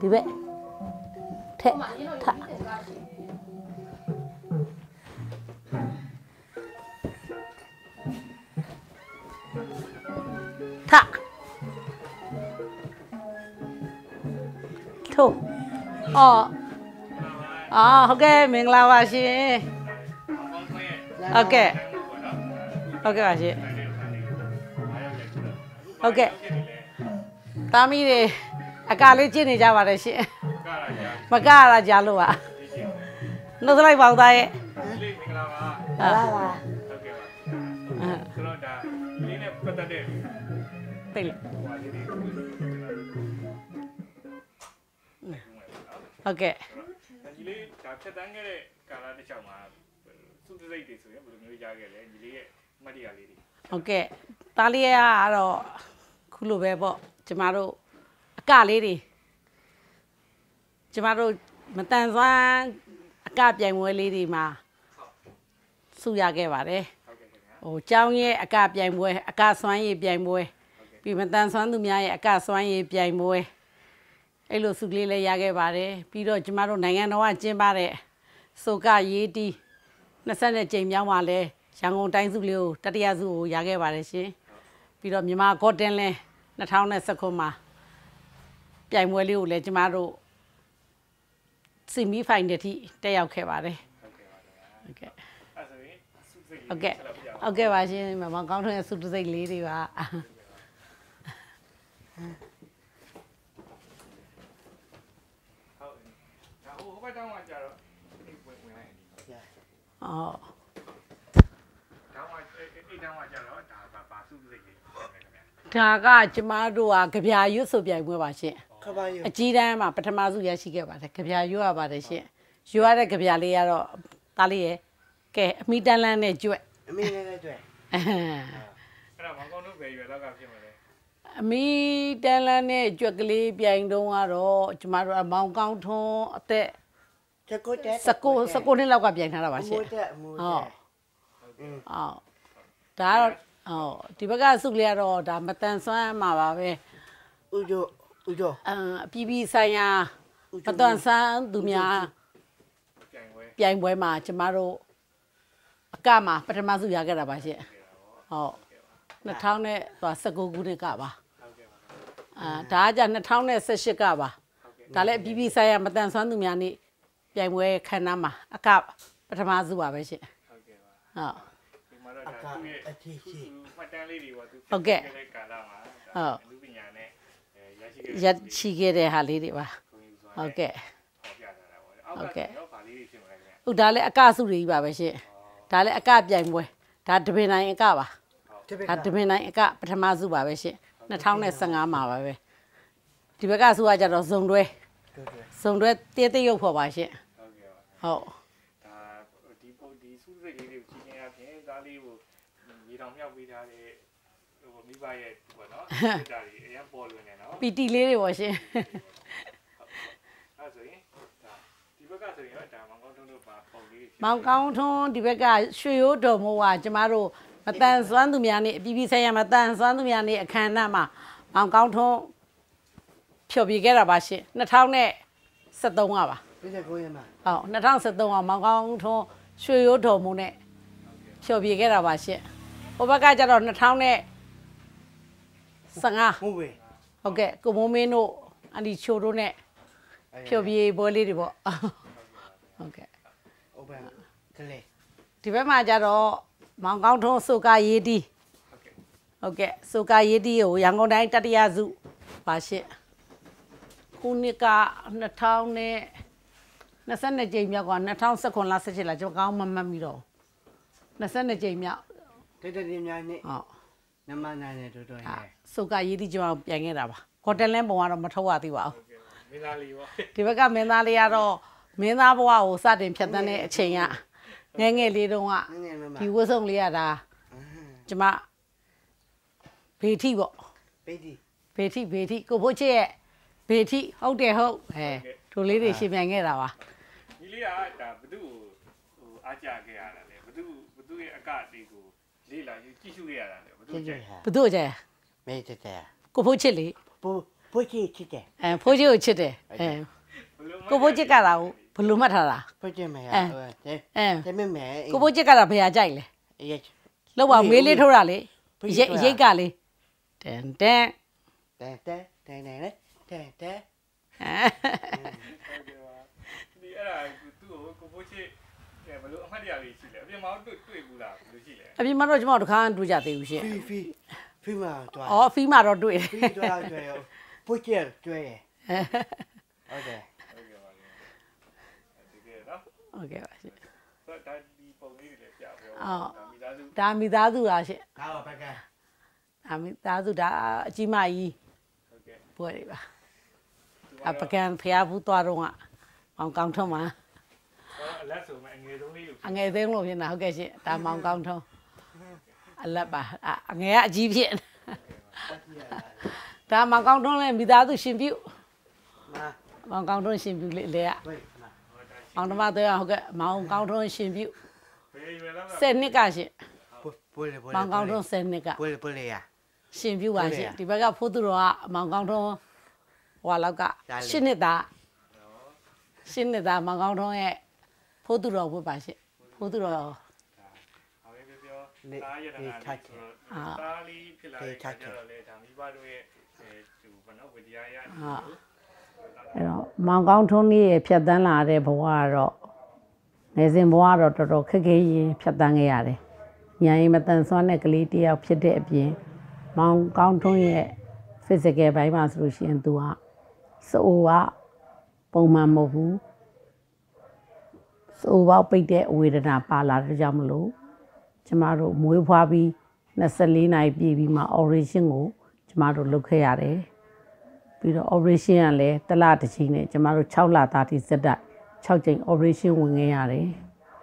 ဒီဘက်ထက်ထထထိုးအော်အာဟုတ်ကဲ့မင်္ဂလာပါရှင်ဟုတ်ကဲ့ဟုတ်ကဲ့ပါရှင်ဟုတ်ကဲ့တာမီးတွေ အကာလေးကျင့်နေကြပါတယ်ရှင်မကရတာကြားလို့ပါနှုတ်လိုက်ပါဦးသားရဲ့လေးမင်္ဂလာပါအာလာပါဟုတ်ကဲ့ပါဆိုတော့ဒါလေးနဲ့ပတ်သက်တဲ့ဟိုပိတ်လိုက်ဟာလေးတွေကျွန်တော်တို့ဟုတ်ကဲ့ညီလေးဒါဖြတ်တန်းခဲ့တဲ့ကာလတစ်ချောင်းမှာစုတစိတ်တွေဆိုရင်ဘယ်လိုမျိုးကြားခဲ့လဲညီလေးရဲ့မှတ်တရလေးတွေဟုတ်ကဲ့တားလေးရကတော့ခုလိုပဲပေါ့ကျမတို့ အကလေးတွေကျမတို့မတန်ဆွမ်းအကပြိုင်ပွဲလေးတွေမှာစုရခဲ့ပါတယ်ဟုတ်ကဲ့ခင်ဗျာဟိုကျောင်းရဲ့အကပြိုင်ပွဲအကဆွမ်းရည်ပြိုင်ပွဲပြီးမတန်ဆွမ်းသူများရဲ့အကဆွမ်းရည်ပြိုင်ပွဲအဲ့လိုစုကလေးလည်းရခဲ့ပါတယ်ပြီးတော့ကျမတို့နိုင်ငံတော်ကကျင်းပတဲ့ဆိုကရေးတီ20ကြိမ်မြောက်မှာလဲရန်ကုန်တိုင်းစုလေးကိုတတိယစုကိုရခဲ့ပါတယ်ရှင်ပြီးတော့မြန်မာဂေါ်တင်လဲ2019မှာ ပြိုင်ပွဲလေးကိုလည်းကျမတို့ဆီမီဖိုင်နယ်ထိတက်ရောက်ခဲ့ပါတယ်ဟုတ်ကဲ့ပါခင်ဗျာဟုတ်ကဲ့အဲ့ဆိုရင်စုစိတ်ဟုတ်ကဲ့ဆက်လက်ပြပါဟုတ်ကဲ့ပါရှင်မမကောင်းထွန်းရဲ့စုတစိတ်လေးတွေပါဟုတ်ဒါဟိုဟိုဘက်တောင်းမှာကြတော့ဒီဝင်ဝင်လိုက်ဒီဩတောင်းမှာအဲ့အဲ့တောင်းမှာကြတော့ဒါပါပါစုစိတ်လေးပြန်မယ်ခင်ဗျာဒါကကျမတို့ကကြပြရွတ်ဆိုပြိုင်ပွဲပါရှင် ခပါယအကြီးတန်းမှာပထမစုရရှိခဲ့ပါတယ်ကြပြရွတ်ရပါတယ်ရှင်ရွတ်ရတဲ့ကြပြလေးကတော့သားလေးရဲ့ကဲအမိတန်းလန်းနဲ့ကြွက်အမေနဲ့လည်းတွေ့အဲ့ဒါမောင်ကောင်းတို့ပဲရွယ်လောက်ကဖြစ်မှာလဲအမိတန်းလန်းနဲ့ကြွက်ကလေးပြိုင်တုံးကတော့ကျမတို့အမောင်ကောင်းထွန်းအသက်ချက်ကိုတက်19 19နှစ်လောက်ကပြိုင်ထားတာပါရှင်အမိုးတက်အမိုးဟုတ်တက်อืมအော်ဒါကတော့ဟောဒီဘက်ကစုကလေးကတော့ဒါမတန်ဆွမ်းမှာပါပဲဥကြ ဥကြအမ်အပြည်ပြည်ဆိုင်ရာမတန်ဆန်းသူများပြိုင်ပွဲပြိုင်ပွဲမှာကျမတို့အကမှာပထမစုရခဲ့တာပါရှင့်ဟုတ်2000နဲ့သွား19ခုနှစ်ကပါဟုတ်ကဲ့ပါအာဒါကじゃ2018ကပါဒါလည်းအပြည်ပြည်ဆိုင်ရာမတန်ဆွမ်းသူများနေ့ပြိုင်ပွဲခန်းနာမှာအကပထမစုပါပဲရှင့်ဟုတ်ကဲ့ပါဟုတ်ဒီမှာတော့ဒါသူ့ရဲ့အထီးရှိမှတ်တမ်းလေးတွေပေါ့သူဟုတ်ကဲ့တဲ့ကာလမှာဟုတ်အမှုပညာနဲ့အဲ ရရှိခဲ့ရရှိခဲ့တဲ့ဟာလေးတွေပါဟုတ်ကဲ့ပေါ်ပြတာပေါ့အောက်ကရောဗာလေးတွေဖြစ်မှာလဲခင်ဗျဥဒါလည်းအကစုတွေကြီးပါပဲရှင့်ဒါလည်းအကပြိုင်ပွဲဒါတပင်တိုင်းအကပါတပည့်ဒါတပင်တိုင်းအကပထမစုပါပဲရှင့်2015မှာပါပဲဒီဘက်ကစုကကြတော့ဇုံတွဲတွေ့တွေ့ဇုံတွဲတေးသေးရုပ်ဖော်ပါရှင့်ဟုတ်ကဲ့ပါဟုတ်ဒါဒီပုံဒီစုစိတ်လေးတွေကိုကြီးနေရဖြင့်ဒါလေးကိုမြေတောင်မြောက်ပေးထားတဲ့ ဟိုမိဘရဲ့ပေါ့နော်စိတ်ဓာတ်တွေအရင်ပေါ်လွင်နေနော်ပီတီလေးတွေပါရှင်အဲ့ဆိုရင်ဒါဒီဘက်ကဆိုရင်ဒါမောင်ကောင်းတုံးတို့ပါပုံလေးဖြစ်မောင်ကောင်းထွန်းဒီဘက်ကရွှေရိုးတော်မိုးကကျမတို့မတန်ဆွမ်းသူများနေ့အပြည်ပြည်ဆိုင်ရာမတန်ဆွမ်းသူများနေ့အခမ်းအနားမှာမောင်ကောင်းထွန်းဖြော်ပြခဲ့တာပါရှင်2013ကပါပြည့်ကိုရမှာဟုတ်2013ကမောင်ကောင်းထွန်းရွှေရိုးတော်မိုးနဲ့ဖြော်ပြခဲ့တာပါရှင်ဟိုဘက်ကကျတော့2000နဲ့ 15ဟုတ်ပဲဟုတ်ကဲ့ကိုမိုးမင်းတို့အန်ဒီချိုတို့နဲ့ဖြော်ပြပွဲလေးတွေပေါ့ဟုတ်ကဲ့ဟုတ်ပဲကလေးဒီဘက်မှာကျတော့မောင်ကောင်းထွန်းစုကရေးတီးဟုတ်ကဲ့ဟုတ်ကဲ့စုကရေးတီးကိုရန်ကုန်တိုင်းတတိယစုပါရှင့်ခုနှစ်က2000နဲ့22ကြိမ်မြောက်က2019လား17လားကျွန်တော်ကောင်းမမှတ်မိတော့22ကြိမ်မြောက်တက်တက်ပြင်းများနဲ့ဟုတ်နမနိုင်နဲ့တို့တို့ရဲ စုကရေးတီးကျွန်တော်ပြန်ခဲ့တာပါကော်တန်လန်းပုံကတော့မထုတ်ရသေးပါဘူးဟုတ်ကဲ့မင်းသားလေးပေါ့ဒီဘက်ကမင်းသားလေးကတော့မင်းသားဘဝကိုစတင်ဖြတ်သန်းတဲ့အချိန်ကငယ်ငယ်လေးတုန်းကငငယ်မမဒီဝတ်စုံလေးရတာကျမဘေထီပေါ့ပေးဒီဘေထီဘေထီကိုဖို့ချစ်ရဲ့ဘေထီဟုတ်တယ်ဟုတ်အဲတို့လေးတွေရှင်ပြန်ခဲ့တာပါညီလေးကဒါဘသူ့ကိုဟိုအားကြခဲ့ရတာလေဘသူ့ဘသူ့ရဲ့အကလေးကိုလေးလာကြည့်ရှုခဲ့ရတာလေဘသူ့ကျေကျကျေဟာဘသူ့ကြဲ မေတက်တက်ကိုဖို့ချစ်လေပူပဖွေးချစ်ချစ်တယ်အဲဖိုးကြီးကိုချစ်တယ်အဲကိုဖိုးချစ်ကတာကိုဘယ်လိုမှတ်ထားတာဖွေးချစ်မယ်အဲဟုတ်တယ်အဲတဲမမယ်ကိုဖိုးချစ်ကတာဘယ်ဟာကြိုက်လဲရက်လောက်ပါမေးလေးထိုးတာလေဖိုးချရိစ်တ်ထိုးတာရိတ်ကလေတန်တန်တဲတဲတဲနေလေတဲတဲအဲဒီအဲ့ဒါသူ့ကိုကိုဖိုးချစ်ဘယ်လိုအမှတ်တရလေးရှိလဲအပြင်မှာတွေ့တွေ့ဘူးလားဘယ်လိုရှိလဲအပြင်မှာတော့ကျွန်မတို့တစ်ခါမှတွေ့ကြသေးဘူးရှင်ဖီဖီ ဖီမာတော့အော်ဖီးမှာတော့တွေ့တယ်ဖီတော့ကျွဲရဖွေးချစ်ကျွဲရဟုတ်တယ်ဟုတ်ကဲ့ပါလေတကယ်နော်ဟုတ်ကဲ့ပါရှင်ဒါဒီပုံလေးတွေလည်းပြပြောအော်ဒါမိသားစုဒါမိသားစုပါရှင်ကားဘက်ကဒါမိသားစုဒါအကြီးမကြီးဟုတ်ကဲ့ပွဲတွေပါသူအပကံဖျားဘူးသွားတော့ကမောင်ကောင်းထုံးမှာအလက်ဆိုမဲ့အငယ်ဆုံးလေးလို့အငယ်သိန်းလို့ဖြစ်နေတာဟုတ်ကဲ့ရှင်ဒါမောင်ကောင်းထုံး အလက်ပါအအငယ်ကအကြီးဖြစ်ဒါမောင်ကောင်းထုံးလည်းမိသားစုရှင်ပြုမာမောင်ကောင်းထုံးရှင်ပြုလေလေကဝေးမာမောင်ဓမ္မသေးဟုတ်ကဲ့မောင်ကောင်းထုံးရှင်ပြုဘယ်ရွယ်လောက်ဆယ်နှစ်ကရှင်ပွေးလေပွေးလေမောင်ကောင်းထုံးဆယ်နှစ်ကပွေးလေပွေးလေရရှင်ပြုပါရှင်ဟုတ်ကဲ့ဒီဘက်ကဖိုးသူတော်ကမောင်ကောင်းထုံးဟွာလောက်ကဒါလေးရှစ်နှစ်သားရှစ်နှစ်သားမောင်ကောင်းထုံးရဲ့ဖိုးသူတော်ဝတ်ပါရှင်ဖိုးသူတော်ဟာပဲပြောပြော သားရတနာလေးဆိုတော့သားလေးဖြစ်လာတဲ့အခါကျတော့လေဒါမိဘတို့ရဲ့အဲသူဘာနော်ဝိတရားရဟာအဲ့တော့မောင်ကောင်းထုံးလေးရဲ့ဖြတ်တန်းလာတဲ့ဘဝကတော့နေစဉ်ဘဝကတော့တော်တော်ခက်ခဲရင်ဖြတ်တန်းခဲ့ရတယ်။ညာရင်မတန်ဆွမ်းတဲ့ကလေးတစ်ယောက်ဖြစ်တဲ့အပြင်မောင်ကောင်းထုံးရဲ့ physical ဘိုင်းမှာဆိုလို့ရှိရင် तू ကစိုးကပုံမှန်မဟုတ်ဘူးစိုးပေါက်ပိတ်တဲ့ဝေဒနာပါလာတဲ့ကြောင့်မလို့ ကျမတို့မွေးဖွားပြီး24နာရီပြည့်ပြီးမှ operation ကိုကျမတို့လုပ်ခဲ့ရတယ်။ပြီးတော့ operation ကလည်းတစ်လတစ်ချိန်နဲ့ကျမတို့6လသားထိစက်တိုက်6ကြိမ် operation ဝင်ခဲ့ရတယ်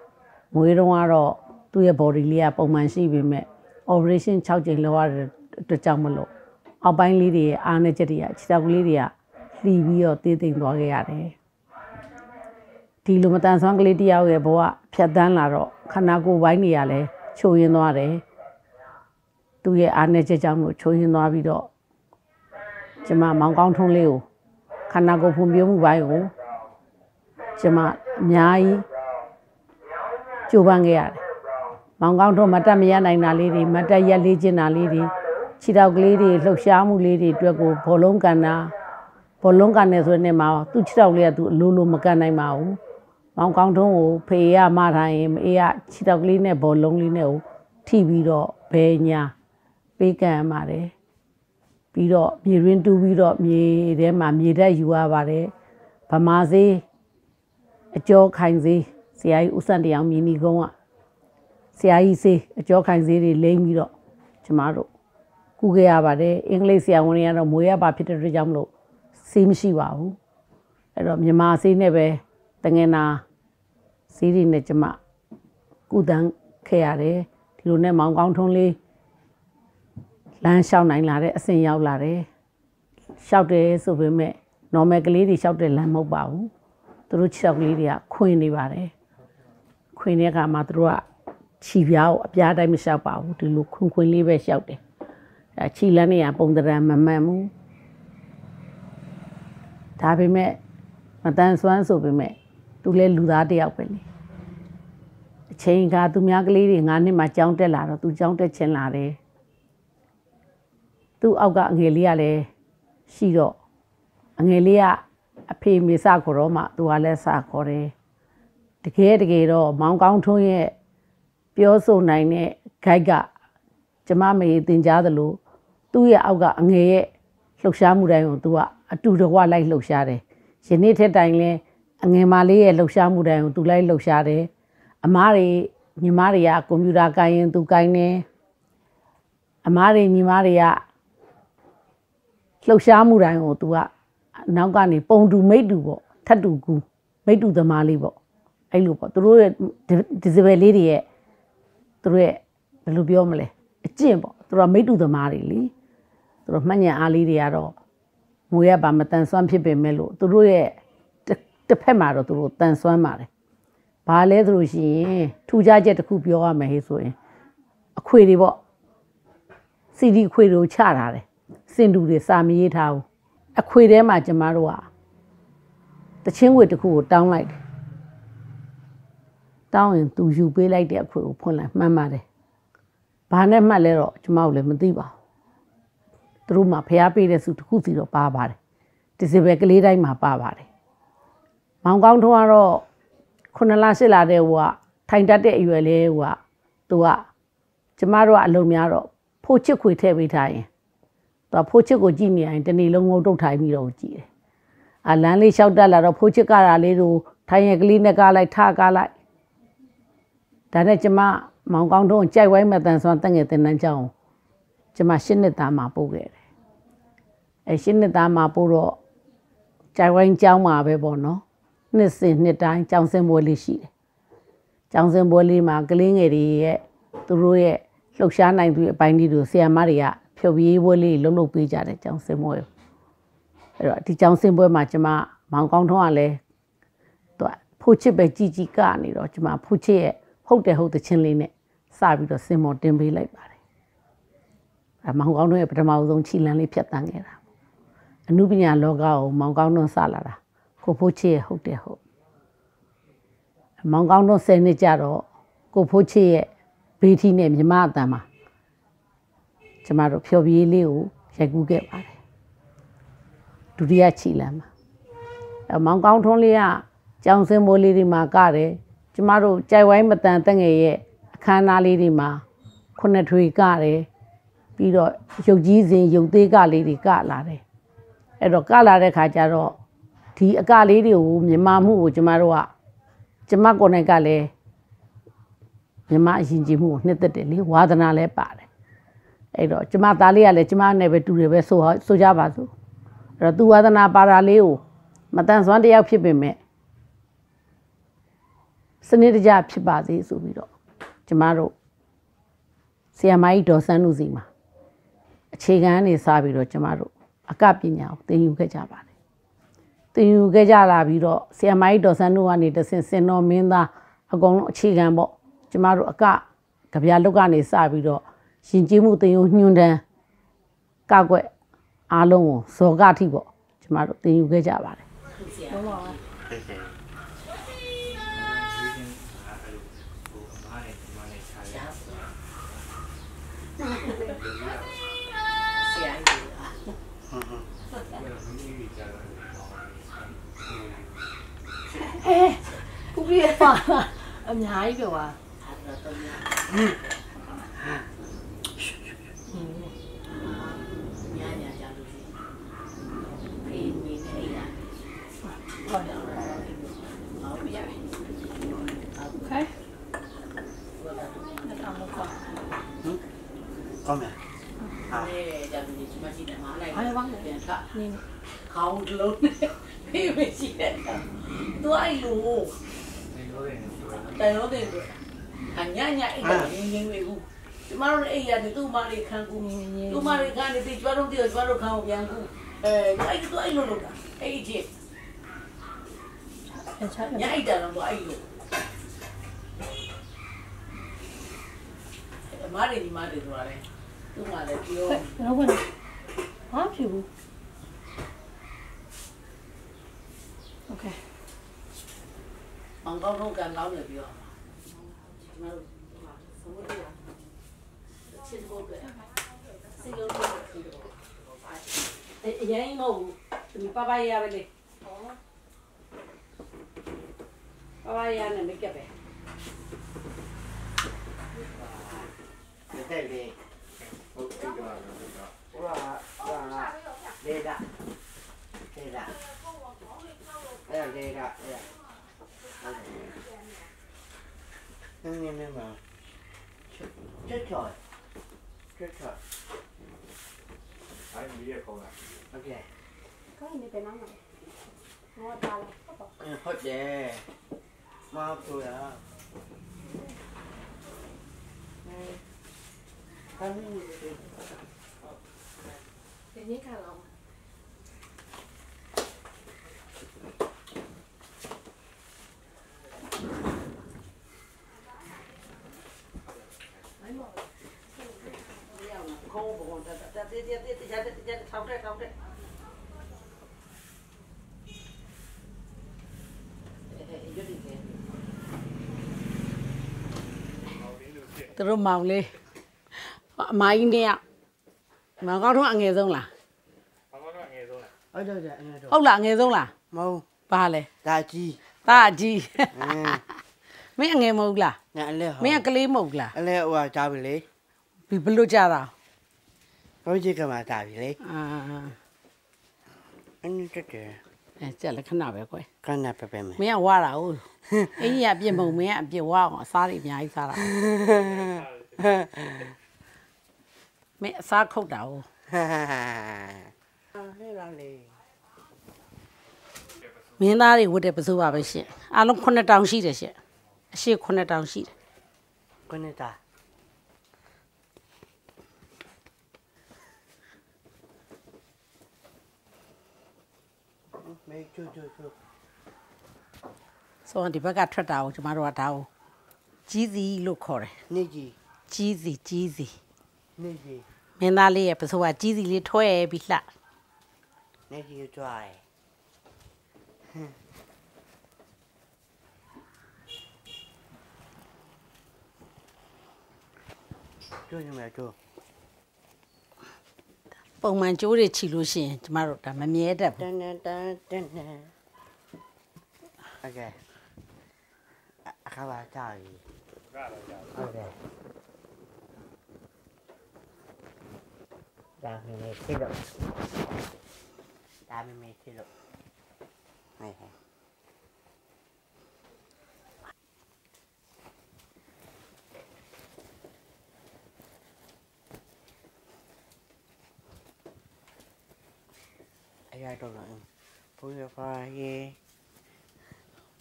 ။မွေးတုန်းကတော့သူ့ရဲ့ body လေးကပုံမှန်ရှိပေမဲ့ operation 6ကြိမ်လုပ်ရတဲ့အတွက်ကြောင့်မလို့အောက်ပိုင်းလေးတွေရဲ့အားနည်းချက်တွေကခြေထောက်ကလေးတွေကလှီးပြီးတော့တေးသိမ်သွားခဲ့ရတယ်။ဒီလိုမတန်ဆွမ်းကလေးတစ်ယောက်ရဲ့ဘဝဖြတ်တန်းလာတော့ခန္ဓာကိုယ်ပိုင်းတွေကလည်း ချိုးရင်းသွားတယ်။သူ့ရဲ့အားနည်းချက်ကြောင့်မို့ချိုးရင်းသွားပြီးတော့ကျမမောင်ကောင်းထုံးလေးကိုခန္ဓာကိုယ်ဖွံ့ဖြိုးမှုပိုင်းကိုကျမအများကြီးကြိုးပမ်းခဲ့ရတယ်။မောင်ကောင်းထုံးမတက်မရနိုင်တာလေးတွေမတက်ရက်လေးကျင်တာလေးတွေခြေထောက်ကလေးတွေလှုပ်ရှားမှုလေးတွေအတွက်ကိုဘောလုံးကန်တာဘောလုံးကန်နေဆိုတဲ့နေမှာသူ့ခြေထောက်လေးကသူအလိုလိုမကန်နိုင်ပါဘူး။ မောင်ကောင်းထုံးကိုဖေးရမထားရင်မအေးကခြေထောက်ကလေးနဲ့ဘောလုံးလေးနဲ့ကိုထိပြီးတော့ဘဲညာပေးကန်ရပါတယ်။ပြီးတော့မြေရင်းတူးပြီးတော့မြေထဲမှာမြေဓာတ်ယူရပါတယ်ဗမာစေးအကျော်ခိုင်စေးဆရာကြီးဦးစံတရားမြင်းဒီကုန်းကဆရာကြီးစေးအကျော်ခိုင်စေးတွေလိမ့်ပြီးတော့ကျမတို့ကူခဲ့ရပါတယ်အင်္ဂလိပ်ဆရာဝန်တွေကတော့မွေးရပါဖြစ်တဲ့အတွက်ကြောင့်မလို့စေးမရှိပါဘူးအဲ့တော့မြန်မာစေးနဲ့ပဲတငယ်နာ စေးတွေနဲ့ကျမကုသန်းခဲ့ရတယ်ဒီလိုနဲ့မောင်ကောင်းထုံးလေးလမ်းလျှောက်နိုင်လာတဲ့အဆင့်ရောက်လာတယ်။လျှောက်တယ်ဆိုပေမဲ့ normal ကလေးတွေလျှောက်တဲ့လမ်းမဟုတ်ပါဘူး။သူတို့ခြေထောက်ကလေးတွေကခွင်နေပါတယ်။ခွင်တဲ့အခါမှာသူတို့ကခြီပြားကိုအပြားတိုင်းမလျှောက်ပါဘူးဒီလိုခွင်ခွင်လေးပဲလျှောက်တယ်။အဲခြီလန်းတွေကပုံတရံမမှန်ဘူး။ဒါပေမဲ့မတန်ဆွမ်းဆိုပေမဲ့ သူလည်းလူသားတစ်ယောက်ပဲလေ။အချိန်ကသူများကလေးတွေ9နှစ်မှကြောင်းတက်လာတော့သူကြောင်းတက်ချင်လာတယ်။သူ့အောက်ကအငယ်လေးကလည်းရှိတော့အငယ်လေးကအဖေမေစခေါ်တော့မှသူကလည်းစခေါ်တယ်တကယ်တကယ်တော့မောင်ကောင်းထွန်းရဲ့ပြောဆိုနိုင်တဲ့ guide ကကျမမေသင်ကြားသလိုသူ့ရဲ့အောက်ကအငယ်ရဲ့လှုပ်ရှားမှုတိုင်းကိုသူကအတူတကွလိုက်လှုပ်ရှားတယ်ယနေ့ထက်တိုင်လဲ အငယ်မလေးရဲ့လှုပ်ရှားမှုတိုင်းကိုသူလိုက်လှုပ်ရှားတယ်အမားတွေညီမတွေကကွန်ပျူတာကိုင်ရင်သူကိုင်တယ်အမားတွေညီမတွေကလှုပ်ရှားမှုတိုင်းကို तू ကနောက်ကနေပုံတူမိတ်တူပေါ့ထတ်တူကူမိတ်တူသမားလေးပေါ့အဲ့လိုပေါ့သူတို့ရဲ့ disable လေးတွေရဲ့သူတို့ရဲ့ဘယ်လိုပြောမလဲအကျင့်ပေါ့သူတို့ကမိတ်တူသမားတွေလीသူတို့မှတ်ညံအားလေးတွေကတော့ငွေရပါမတန်ဆွမ်းဖြစ်ပေမဲ့လို့သူတို့ရဲ့ တစ်တစ်ဖက်မှာတော့သူတို့တန်ဆွမ်းပါတယ်ဘာလဲဆိုလို့ရှိရင်ထူခြားချက်တစ်ခုပြောရမယ်ဟေ့ဆိုရင်အခွေတွေပေါ့စီဒီခွေတို့ချထားတယ်စင်တူတွေစာမရေးထားဘူးအခွေထဲမှာကျမတို့ကတချင်းဝေတစ်ခုကိုတောင်းလိုက်တယ်တောင်းရင်သူယူပေးလိုက်တဲ့အခွေကိုဖွင့်လိုက်မှန်ပါတယ်ဘာနဲ့မှတ်လဲတော့ကျမတို့လည်းမသိပါဘူးသူတို့မှဖျားပေးတဲ့စုတစ်ခုစီတော့ပါပါတယ်ဒီစပယ်ကလေးတိုင်းမှာပါပါတယ် မောင်ကောင်းထုံးကတော့ခုနလရှစ်လာတဲ့ဟိုကထိုင်တတ်တဲ့အရွယ်လေးဟိုကသူကကျမတို့ကအလုံးများတော့ဖိုးချစ်ခွေထည့်ပေးထားရင်သူကဖိုးချစ်ကိုကြည့်နေရင်တနေ့လုံးငုံတုတ်ထိုင်ပြီးတော့ကြည့်တယ်အလန်းလေးလျှောက်တက်လာတော့ဖိုးချစ်ကတာလေးတို့ထိုင်ရကလေးနဲ့ကားလိုက်ထကားလိုက်ဒါနဲ့ကျမမောင်ကောင်းထုံးကြိုက်ဝိုင်းမတန်ဆွမ်းတက်ငယ်တင်နှန်းကြောင်းကျမရှစ်နှစ်သားမှာပို့ခဲ့တယ်အဲရှစ်နှစ်သားမှာပို့တော့ကြိုက်ဝိုင်းကျောင်းမှာပဲပေါ့နော် နှစ်စဉ်နှစ်တိုင်းကျောင်းစင်ပွဲလေးရှိတယ်ကျောင်းစင်ပွဲလေးမှာကလေးငယ်တွေရဲ့သူတို့ရဲ့လှုပ်ရှားနိုင်သူအပိုင်းလေးတွေကိုဆရာမတွေကဖြော်ပြရေးပွဲလေးလှုပ်လှုပ်ပေးကြတယ်ကျောင်းစင်ပွဲကိုအဲ့တော့ဒီကျောင်းစင်ပွဲမှာကျမမောင်ကောင်းထုံးကလည်းသူကဖိုးချစ်ပဲជីជីကနေတော့ကျမဖိုးချစ်ရဲ့ဟုတ်တယ်ဟုတ်တဲ့ချင်းလေးနဲ့စပြီးတော့စင်မော်တင်ပေးလိုက်ပါတယ်အဲမောင်ကောင်းထုံးရဲ့ပထမဆုံးခြိလန်းလေးဖြတ်တန်းခဲ့တာအမှုပညာလောကကိုမောင်ကောင်းထုံးစလာတာ ကိုဖိုးချစ်ရဲ့ဟုတ်တယ်ဟုတ်မောင်ကောင်းထုံး10နှစ်ကြတော့ကိုဖိုးချစ်ရဲ့ဘေးထီနဲ့မြမအတန်မှာကျမတို့ဖြော်ပြေးလေးကိုရိုက်ကူးခဲ့ပါတယ်ဒုတိယခြိလန်းမှာအဲမောင်ကောင်းထုံးလေးကကြောင်စင်မိုးလေးတွေမှာကတယ်ကျမတို့ကြိုက်ဝိုင်းမတန်တက်ငယ်ရဲ့အခမ်းအနားလေးတွေမှာခုနှစ်ထွေကတယ်ပြီးတော့ရုပ်ကြီးစဉ်ရုပ်သေးကလေးတွေကလာတယ်အဲ့တော့ကလာတဲ့ခါကျတော့ ဒီအကလေးတွေကိုမြမမှုကိုကျမတို့ကကျမကိုယ်နဲ့ကလည်းမြမအရင်ကြည့်မှုကိုနှစ်သက်တယ်လေဝါသနာလည်းပါတယ်အဲ့တော့ကျမသားလေးကလည်းကျမနဲ့ပဲတူတယ်ပဲဆိုဆိုကြပါစို့အဲ့တော့သူဝါသနာပါတာလေးကိုမတန်ဆွမ်းတယောက်ဖြစ်ပေမဲ့စနစ်တကျဖြစ်ပါစေဆိုပြီးတော့ကျမတို့ဆီယမကြီးဒေါ်ဆန်းလူစီမှာအခြေခံနေစပြီးတော့ကျမတို့အကပညာကိုသင်ယူခဲ့ကြပါတယ် သင်ယူခဲ့ကြလာပြီးတော့ဆီယမကြီးဒေါ်ဆန်းလူကနေတဆင်စင်တော်မင်းသားအကုန်လုံးအခြေခံပေါ့ကျမတို့အကကြပြလုတ်ကနေစပြီးတော့ရှင်ကျေးမှုသင်ယူညွှန်တန်းကကွက်အားလုံးကိုဇော်ကထိပေါ့ကျမတို့သင်ယူခဲ့ကြပါတယ်ဒီချင်း ဟဲပူပြီးပါအများကြီးပြောပါကောင်းမယ်အားရတယ်ဒါမျိုးဒီမှာရှိတယ်မှာလိုက်အားရပါ့ပြန်ထနေခေါင်းလုံးနဲ့ လို့ရတယ်ဆိုတော့တိုင်လို့တဲ့အညာညာအိတ်ကရင်းရင်းဝေဘူးကျမတို့အိတ်ရတယ်သူ့မလေးခံကူသူ့မလေးခံနေပြီကျမတို့တည်းကျမတို့ခံကိုပြန်ကူအဲအဲ့သူအဲ့လိုလုပ်တာအဲ့ဒီချင်းညာအိတ်တယ်တော့အဲ့လိုအမားတွေဒီမားတွေဆိုတာလေသူ့မလေးပြောတော့ဘယ်ဟာဖြစ်ဘူး โอเค မောင်ကောင်းတော့ကန်လောင်းနေပြောကျမတို့စမုတ်ရချစ်ဖို့ပဲစိတ်လုံးလို့အရင်မဟုတ်ဘူးဒီပပရပဲလေပပရနဲ့မိတ်ကပ်ပဲ တက်တက်လေး ဟုတ်ကဲ့ပါတော့ ဟိုကဟိုကလေဒါလေဒါအဲ့လေဒါ đây là dây ra đây là. Anh em em vào chết rồi. Chết rồi. Anh đi không à ok. Có gì cái nói này mua ta là hết về. Mau tôi à Hãy subscribe cho kênh Ghiền Mì Gõ Để không bỏ lỡ những video hấp dẫn ခေါင်းပေါ်တက်တက်တက်တက်တက်တက်တက်တက်ထောက်တက်ထောက်တက်သူတို့မောင်လေးအမကြီးနဲ့မောင်ကတော့အငယ်ဆုံးလားမောင်ကတော့အငယ်ဆုံးလားဟုတ်တယ်အငယ်ဆုံးဟုတ်လားအငယ်ဆုံးလားမဟုတ်ပါလေဒါကြီး သားအကြီးအင်းမင်းအငယ်မဟုတ်လားညာအလဲဟောမင်းကကလေးမဟုတ်လားအလဲဟိုကြားပြီလေဘီဘလို့ကြတာဘုရားကမှကြားပြီလေအာအင်းတက်တယ်အဲကြက်လက်ခဏပဲကွယ်ကနပပမယ်မင်းကဝါတာဟုတ်အင်းကြီးကအပြစ်မဟုတ်မင်းကအပြစ်ဝါအောင်အစားတွေအများကြီးစားတာမင်းအစားခုတ်တာဟုတ်ဟာဟာဟဲ့လာလေ မင်းသားတွေဝတ်တဲ့ပစိုးပါပဲရှင်အားလုံး9000ရှိတယ်ရှင်အရှိ9000ရှိတယ်ကိုနေတာမေချူချူချူဆိုတော့ဒီဘက်ကထွက်တာကိုကျမတို့ကဒါကိုကြီးစီလို့ခေါ်တယ်နေကြီးကြီးစီကြီးစီနေကြီးမင်းသားလေးရဲ့ပစိုးကကြီးစီလေးထွက်ပြီးလှနေကြီးကြွား ကျိုးနေမှာကျိုး ပုံမှန်ကြိုးတွေချီလို့ရှိရင်ကျမတို့ဒါမမြဲတတ် တ ဘူး န်တန်တန်တန်တန်โอเคအခါပါကြာပြီ ကလည်းကြာ ဟုတ်တယ်ဒါမင်းလေးဖြစ်လို့ဒါမင်းလေးဖြစ်လို့ ဟဲ့ဟဲ့အဲ့ရတော့လားဘိုးရပါရဲ့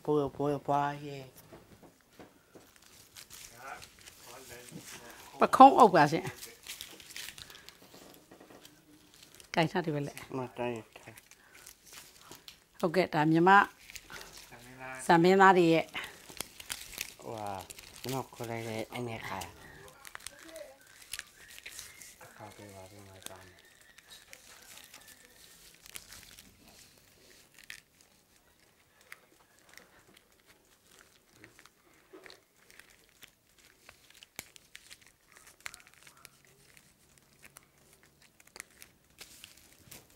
ဘိုးရဘိုးရပါရဲ့ပခုံးအုပ်ပါရှင်ကြိုက်ထားတယ်ပဲလေ မတိုင်းထိုင် ဟုတ်ကဲ့ဒါမြမသမင်းသားဇံမင်းသားတွေရဲ့ဝါကျွန်တော်ခေါ်လိုက်တဲ့အနေခါအခါပေးပါပြီးမှတောင်းမယ်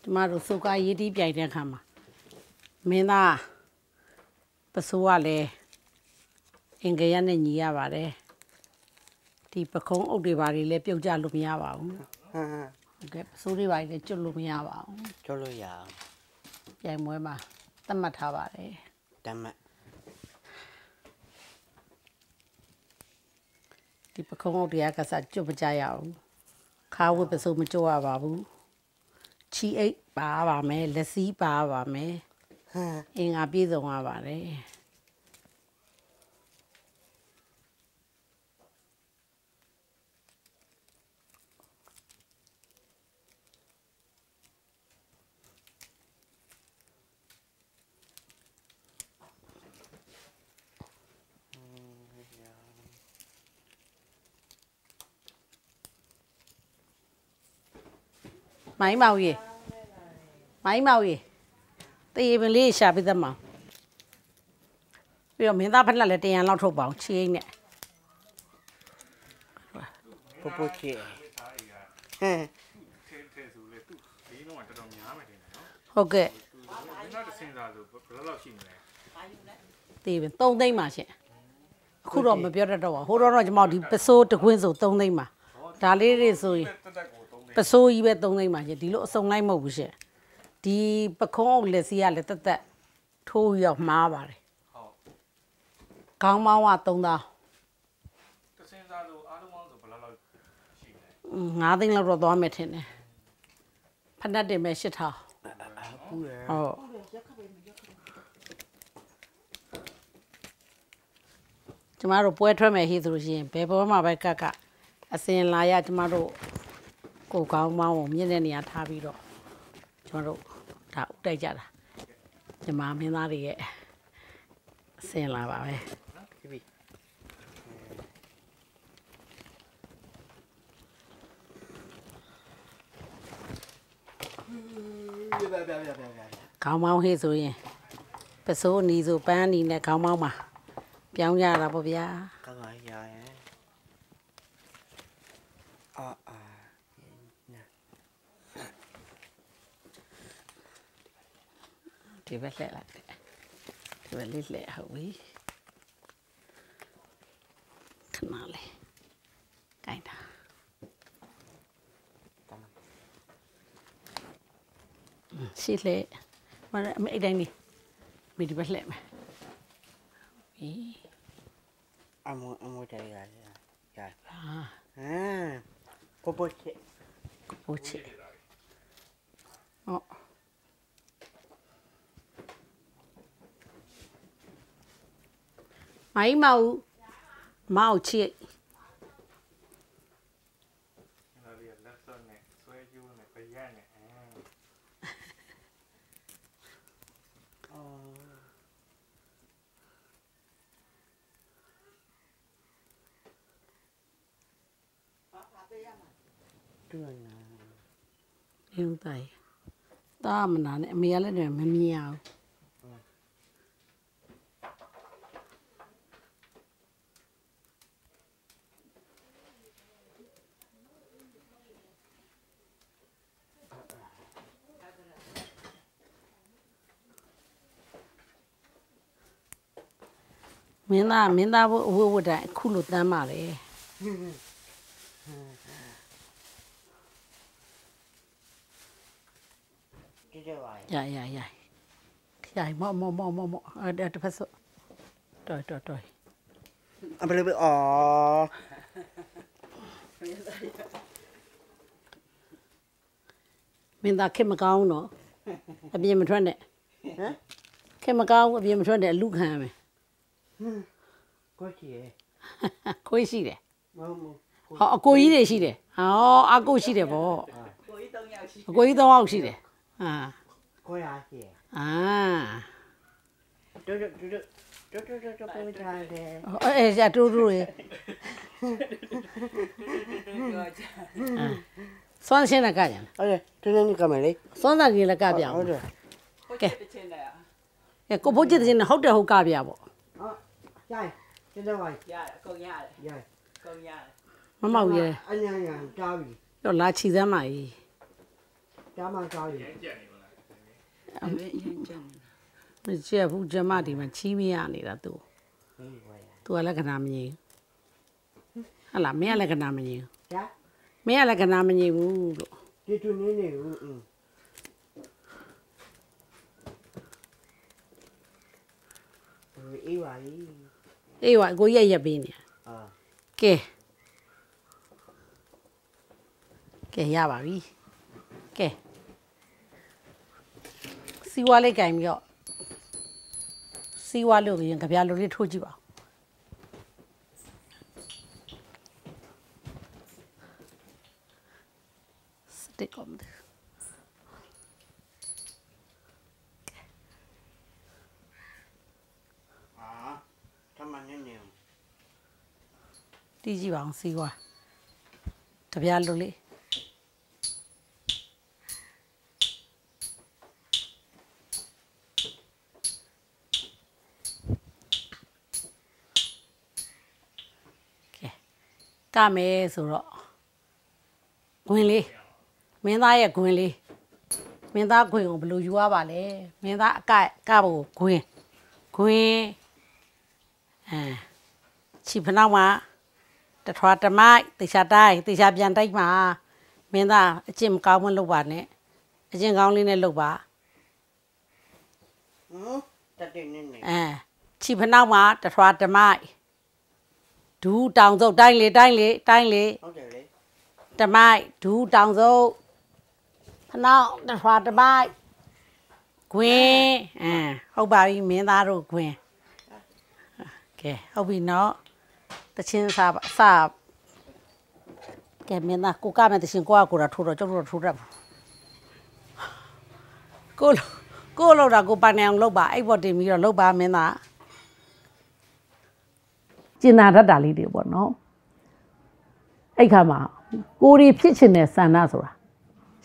ကျမတို့စုကရေးတီးပြိုင်တဲ့အခါမှာ မင်းသားပစိုးကလည်းအင်္ဂရနဲ့ညီရပါတယ်ဒီပခုံးအုပ်တွေဘာတွေလည်းပြုတ်ကြလို့မရပါဘူးဟမ်ဟမ်ဟုတ်ကဲ့ပစိုးတွေဘာတွေလည်းကျွတ်လို့မရပါဘူးကျော်လို့ရအောင်ပြိုင်ပွဲမှာသတ်မှတ်ထားပါတယ်တမတ်ဒီပခုံးအုပ်တွေကကစားကျွတ်မကြရဘူးခါဝတ်ပစိုးမကျွတ်ရပါဘူးချီအိတ်ပါပါမယ်လက်စည်းပါပါမယ်ဟမ် အင်္ဂါပြည့်စုံရပါတယ်မိုင်းမောင်ရေမိုင်းမောင်ရေ တရေပင်လေးရှာပြီးသက်မောင်ပြီးတော့မင်းသားဖက်လက်လည်းတရံလောက်ထုတ်ပါအောင်ချီအိတ်နဲ့ပပချေဟမ်ထဲထဲဆိုလေသူဒီလုံးကတော်တော်များမယ်တင်တယ်နော်ဟုတ်ကဲ့သူမင်းသားတစ်စင်စားဆိုဘယ်လောက်ရှိမလဲတရေပင်3သိန်းပါရှင်အခုတော့မပြောတတ်တော့ပါဘူးဟိုတော့တော့ကျွန်မတို့ဒီပစိုးတကွင်းဆို3သိန်းပါဒါလေးတွေဆိုရင်တက်တက်ကိုသုံးတယ်ပစိုးကြီးပဲ3သိန်းပါရှင်ဒီလိုအစုံလိုက်မဟုတ်ဘူးရှင် ဒီပခုံးအုပ်လက်စီးကလည်းတက်တက်ထိုးပြီးတော့မှားပါတယ်ဟုတ်ခေါင်းမောင်းက3000တစ်စင်စားဆိုအားလုံးပေါင်းဆိုဘယ်လောက်လောက်ရှိမလဲ9သိန်းလောက်တော့သွားမယ်ထင်တယ်ဖက်နှက်တင်မဲ့8000ပူရဟုတ်ကျမတို့ပွဲထွက်မယ်ဟေ့ဆိုလို့ရှိရင်ဘယ်ဘောမှာပဲကတ်ကအစင်လာရကျမတို့ကိုယ်ကောင်းမောင်းကိုမြင့်တဲ့နေရာထားပြီးတော့ကျမတို့ ဒါဥတိုက်ကြတာကျမမင်းသားတွေရဲ့အစင်လာပါပဲပြီပြီပြပြပြပြပြပြခေါင်းမောင်းဟေ့ဆိုရင်ပစိုးအနီဆိုပန်းအနီနဲ့ခေါင်းမောင်းမှာပြောင်းကြတာပေါ့ဗျာကောင်းပါရရဲ့ ဒီဘက်လှည့်လိုက်တယ်ဒီဘက်လေးလှည့်ဟုတ်ပြီခဏလေးကိုင်းတာอืมရှေ့လှည့်မရအမေအဲ့တိုင်းလေးမိဒီဘက်လှည့်မယ်ဟီးအမအမတယ်ရရရဟာဟမ်ကိုပိုချေဘိုးချစ်ဟောမိုင်းမောက်မောက်ချစ်ဒါလေးကလက်စော့နဲ့ဆွဲကျိုးနဲ့ပရက်နဲ့အဲ máy màu. Màu chị trường là yêu tay ta mình là mía lên rồi mình nhau မမြင်အောင်မင်းသားမင်းသားဘုအဝတ်ဝတ်တိုင်းအခုလိုတမ်းပါလေကြည့်ကြပါရရရရမောမောမောမောမောအဲ့ဒါတစ်ဖက်စို့တော်တော်တော်အဘလေးအော်မင်းသားခက်မကောင်းတော့အပြင်မထွက်နဲ့ဟမ်ခက်မကောင်းအပြင်မထွက်နဲ့အလူခံရမယ် ကိုရှိရယ်ကိုရှိတယ်မဟုတ်ဘူးဟောအကိုကြီးတွေရှိတယ်ဟောအကိုရှိတယ်ဗောအကိုကြီး၃ယောက်ရှိအကိုကြီး၃ယောက်ရှိတယ်ဟာကိုရရှိရယ်အာတို့တို့တို့တို့တို့တို့ပုံကြတယ်အဲရတို့တို့ရယ်စွမ်းရှင်းလကကြတယ်ဟုတ်တယ်ဒီနေ့ကမလေးစွမ်းသာကြီးလကပြအောင်ဟုတ်တယ်ကဲကဲကိုဘုတ်ချစ်တဲ့ရှင်ဟုတ်တယ်ဟုတ်ကပြပေါ့ ဟုတ်ကြိုင်ကျတော့ဝိုင်းရတယ်အကုန်ရတယ်ရအကုန်ရတယ်မမောက်ရဲအညာညာတားပြီတော့လာချီစမ်းပါကြီးတားမှတားပြီရဲကြက်နေမလားအဲ့ဒါအရင်ကျန်မကြည့်ဘူးကျမဒီမှာချီးမရနေတာသူဟေးဝါရသူကလည်းကနာမငြိမ်ဟဟလာမင်းကလည်းကနာမငြိမ်ဂျာမင်းကလည်းကနာမငြိမ်ဘူးလို့ဒီတူနေနေဦးအင်းအေးပါလေ အေးဝအကိုရက်ရက်ပေးနေအာကဲကဲရပါပြီကဲစီဝါလေးကင်ပြီးတော့စီဝါလို့ရင်ကြပြလိုလေးထိုးကြည့်ပါဦးစတစ်ကောမတယ် အာတမနေနေ တီးကြည့်ပါအောင်စီးွားတပြားလိုလေးကဲကမယ်ဆိုတော့ဂွင်လေးမင်းသားရဲ့ဂွင်လေးမင်းသားဂွင်ကိုဘယ်လိုယူရပါလဲမင်းသားအကကဖို့ဂွင်ဂွင်အဲချီဖနောက်မှာ တထွားတမိုက်တေချာတိုင်းတေချာပြန်တိုက်မှာမင်းသားအကျင့်မကောင်းမလုပ်ပါနဲ့အကျင့်ကောင်းလေးနဲ့လုပ်ပါဟမ်တတဲ့နေနေအဲခြိဖနောက်မှာတထွားတမိုက်ဒူးတောင်စုပ်တိုင်းလေတိုင်းလေတိုင်းလေဟုတ်တယ်လေတမိုက်ဒူးတောင်စုပ်ဖနောက်တထွားတမိုက်ဂွင်အဲဟုတ်ပါပြီမင်းသားတို့ဂွင်ကဲဟုတ်ပြီနော် တချင်းစားပါစားကဲမင်းသားကိုကမဲ့တချင်းကိုကကိုတာထိုးတော့ကျုပ်တို့ထိုးတတ်ဘူးကိုလိုကိုလောက်တာကိုပိုင်နေအောင်လုပ်ပါအဲ့ပေါ်တင်ပြီးတော့လုပ်ပါမင်းသားကျင်နာတတ်တာလေးတွေပေါ့နော်အဲ့ခါမှာကိုရီဖြစ်ချင်တဲ့ဆန္ဒဆိုတာ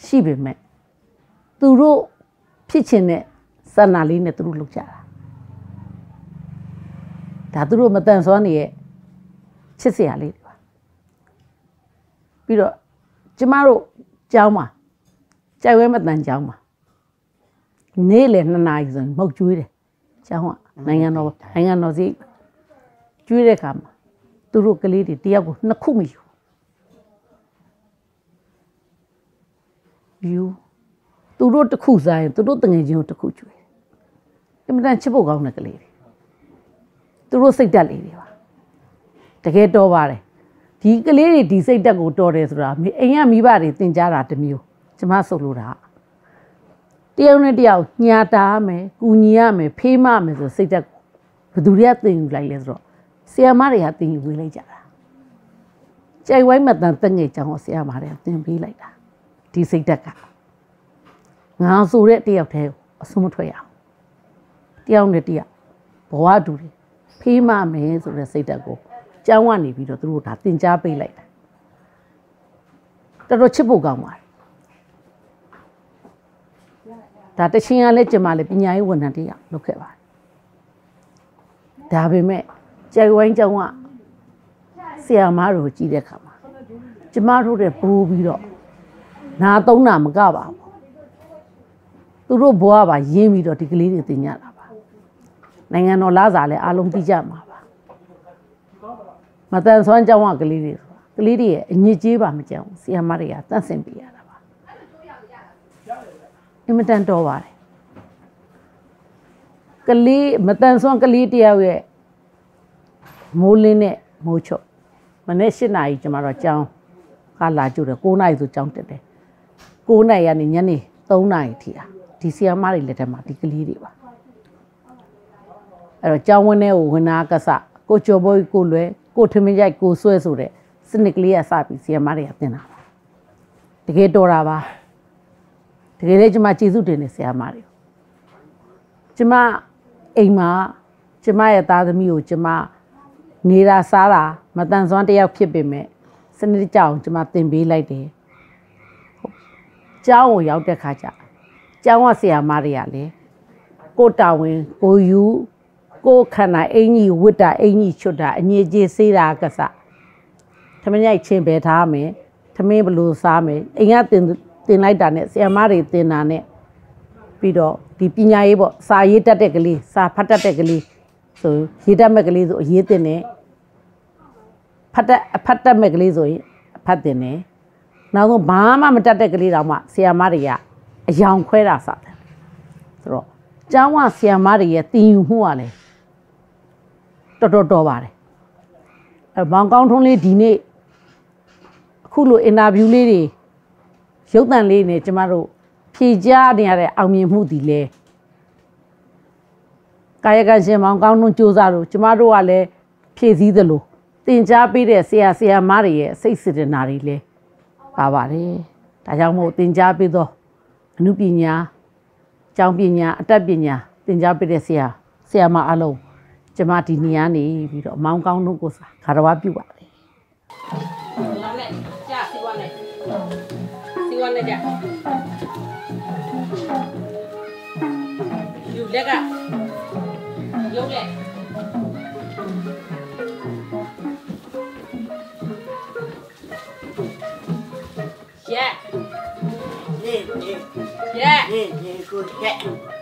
ရှိပေမဲ့သူတို့ဖြစ်ချင်တဲ့ဆန္ဒလေးနဲ့သူတို့လုပ်ကြတာဒါသူတို့မတန်ဆွမ်းနေရဲ့ ချစ်စရာလေးတွေပါပြီးတော့ကျမတို့ကျောင်းမှာကြိုက်ဝဲမတန်ကျောင်းမှာနေ့လေ2နာရီဆိုရင်မဟုတ်ကျွေးတယ်ကျောင်းကနိုင်ငံတော်နိုင်ငံတော်စီကျွေးတဲ့ခါမှာသူတို့ကလေးတွေတယောက်ကိုနှစ်ခုမယူယူသူတို့တစ်ခုစားရင်သူတို့တငယ်ချင်းကိုတစ်ခုကျွေးအင်မတန်ချစ်ဖို့ကောင်းတဲ့ကလေးတွေသူတို့စိတ်တက်လေးတွေပါ တကယ်တော်ပါတယ်ဒီကလေးတွေဒီစိတ်တက်ကိုတော်တယ်ဆိုတာမိအိမ်ကမိဘတွေသင်ကြားတာတစ်မျိုးကျမဆိုလိုတာတယောက်နဲ့တယောက်ညာတာရမယ်ကူညီရမယ်ဖေးမမယ်ဆိုစိတ်တက်ကိုဘယ်သူတွေကသင်ယူလိုက်လဲဆိုတော့ဆီယမတွေကသင်ယူပေးလိုက်ကြတာကြိုက်ဝိုင်းမတန်တက်ငယ်ကြောင်ဆီယမတွေကသင်ပေးလိုက်တာဒီစိတ်တက်ကငါဆိုတဲ့တယောက်တည်းကိုအဆုံးမထွက်ရအောင်တယောက်နဲ့တယောက်ဘဝတူတယ်ဖေးမမယ်ဆိုတဲ့စိတ်တက်ကို ကျောင်းကနေပြီးတော့သူတို့ဒါသင်ကြားပေးလိုက်တာတော်တော်ချစ်ဖို့ကောင်းပါတယ်ဒါတချင်းကလည်းကျမလည်းပညာရေးဝန်ထမ်းတယောက်လုပ်ခဲ့ပါတယ်ဒါပေမဲ့ကြိုက်ဝိုင်းကျောင်းကဆရာမတို့ကြည့်တဲ့အခါမှာကျမတို့တဲ့ပိုးပြီးတော့နာသုံးတာမကပါဘူးသူတို့ဘွားပါရင်းပြီးတော့ဒီကလေးတွေတင်ကြတာပါနိုင်ငံတော်လားစာလည်းအားလုံးသိကြမှာပါ မတန်ဆွမ်းကျောင်းကကလေးတွေဆိုတာကလေးတွေရဲ့အညစ်အကြေးပါမကြောက်ဘူးဆီယမတွေကတန့်စင်ပေးရတာပါအင်မတန်တော်ပါတယ်ကလေးမတန်ဆွမ်းကလေးတယောက်ရဲ့မိုးလင်းနဲ့မိုးချုပ်မနေ့၈နာရီကျမတို့ကျောင်းကလာကြတယ်9နာရီဆိုကျောင်းတက်တယ်9နာရီကနေညနေ3နာရီထိอ่ะဒီဆီယမတွေလက်ထက်မှာဒီကလေးတွေပါအဲ့တော့ကျောင်းဝင်းထဲကိုဝင်နာကဆကိုကျော်ဘိုးကိုလွယ် ကိုထမင်းရိုက်ကိုဆွဲဆိုတဲ့စနစ်ကလေးကစပြီးဆီယမတွေကတင်တာပါတကယ်တော်တာပါတကယ်လည်းကျမကျေးဇူးတင်နေဆီယမတွေကျမအိမ်မှာကျမရဲ့သားသမီးကိုကျမနေတာစားတာမတန်ဆွမ်းတယောက်ဖြစ်ပေမဲ့စနစ်ကြောင်ကျမသင်ပေးလိုက်တယ်ကျောင်းကိုရောက်တဲ့ခါကျကျောင်းကဆရာမတွေကလည်းကိုတာဝန်ကိုယူ ကိုခန္ဓာအင်ကြီးဝိတ္တအင်ကြီးချွတ်တာအငြိကြေးစေးတာကစသမညိုက်ချင်းပဲထားမယ်သမင်းဘလို့စားမယ်အိမ်ကတင်တင်လိုက်တာနဲ့ဆရာမတွေတင်တာနဲ့ပြီးတော့ဒီပညာရေးပေါ့စာရေးတတ်တဲ့ကလေးစာဖတ်တတ်တဲ့ကလေးဆိုရေးတတ်မဲ့ကလေးဆိုအရေးတင်တယ်ဖတ်တတ်အဖတ်တတ်မဲ့ကလေးဆိုရင်အဖတ်တင်တယ်နောက်ဆုံးဘာမှမတတ်တဲ့ကလေးတောင်မှဆရာမတွေကအယောင်ခွဲတာစတယ်ဆိုတော့ကျောင်းကဆရာမတွေရဲ့တင်ယူမှုကလည်း တော်တော်တော်ပါတယ်အဲဘောင်ကောင်းထုံးလေးဒီနေ့အခုလိုအင်တာဗျူးလေးတွေရုပ်သံလေးနဲ့ကျမတို့ဖြေကြားနေရတဲ့အောင်မြင်မှုဒီလဲကာယကံရှင်မောင်ကောင်းတို့စူးစမ်းလို့ကျမတို့ကလည်းဖြည့်စည်းသလိုတင် जा ပေးတဲ့ဆရာဆရာမတွေရဲ့စိတ်စေတနာတွေလည်းပါပါတယ်ဒါကြောင့်မို့တင် जा ပေးသောအမှုပညာကျောင်းပညာအတတ်ပညာတင် जा ပေးတဲ့ဆရာဆရာမအလုံး ကျမဒီနေရာနေပြီးတော့မောင်ကောင်းတို့ကိုခါတော်ဝပြုပါတယ်လောင်းနဲ့ကြာစီဝါနဲ့စီဝါနဲ့ကြာယူလက်ကရုပ်လက်ရက်နေနေရက်နေ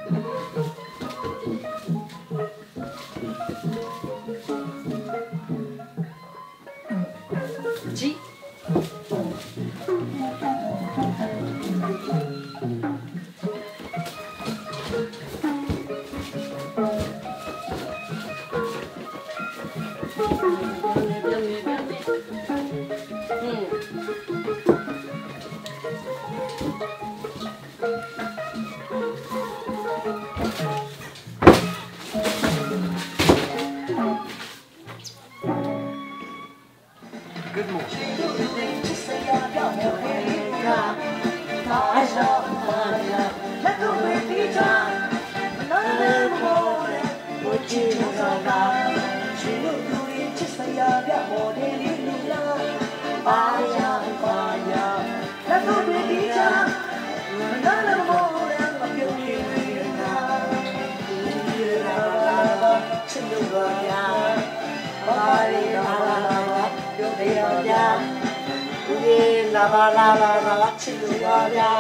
လာပါလာပါလာချစ်လို့ပါဗျာ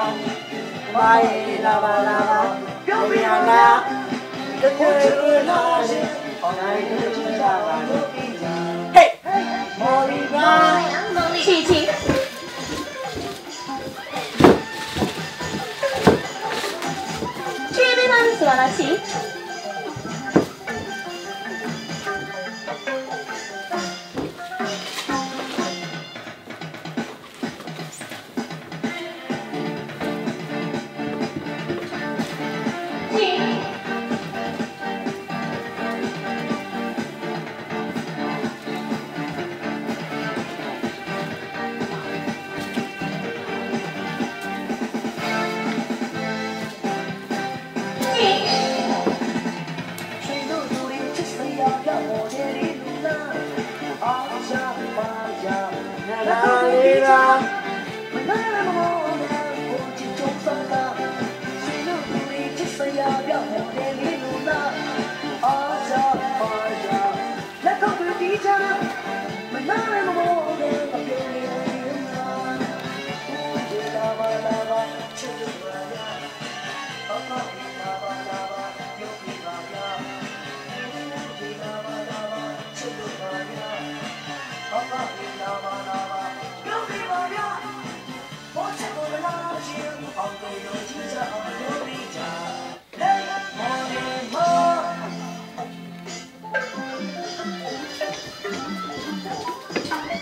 ။ဘာလာပါလာပါ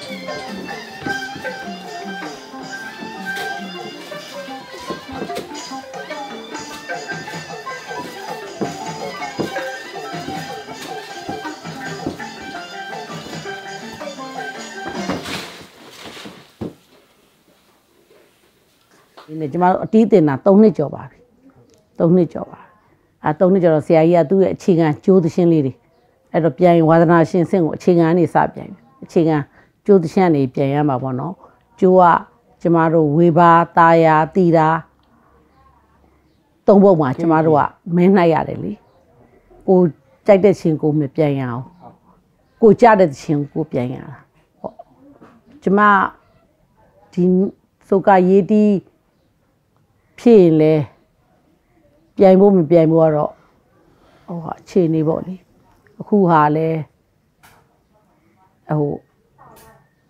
ဒီနေ့ကျမတို့အတီးတင်တာ3နှစ်ကျော်ပါပြီ3နှစ်ကျော်ပါအဲ3နှစ်ကျော်တော့ဆရာကြီးကသူ့ရဲ့အခြေခံကျိုးသရှင်းလေးတွေအဲ့တော့ပြန်ရင်ဝါသနာရှင်ဆင့်ကိုအခြေခံကနေစပြန်ပြီအခြေခံ ကျိုးသရှင်းကနေပြန်ရမှာပေါ့နော်ကျိုးကကျမတို့ဝေဘာတာယာတီတာသုံးဘုတ်မှာကျမတို့ကမင်းနှိုက်ရတယ်လေကိုကြိုက်တဲ့ချင်းကိုမပြန်ရအောင်ကိုကြတဲ့ချင်းကိုပြန်ရတာပေါ့ကျမဒီစုကရေးတီးဖြစ်ရင်လဲပြိုင်ဖို့မပြိုင်ဖို့ကတော့ဟိုဟာအခြေအနေပေါ့လေအခုဟာလဲဟို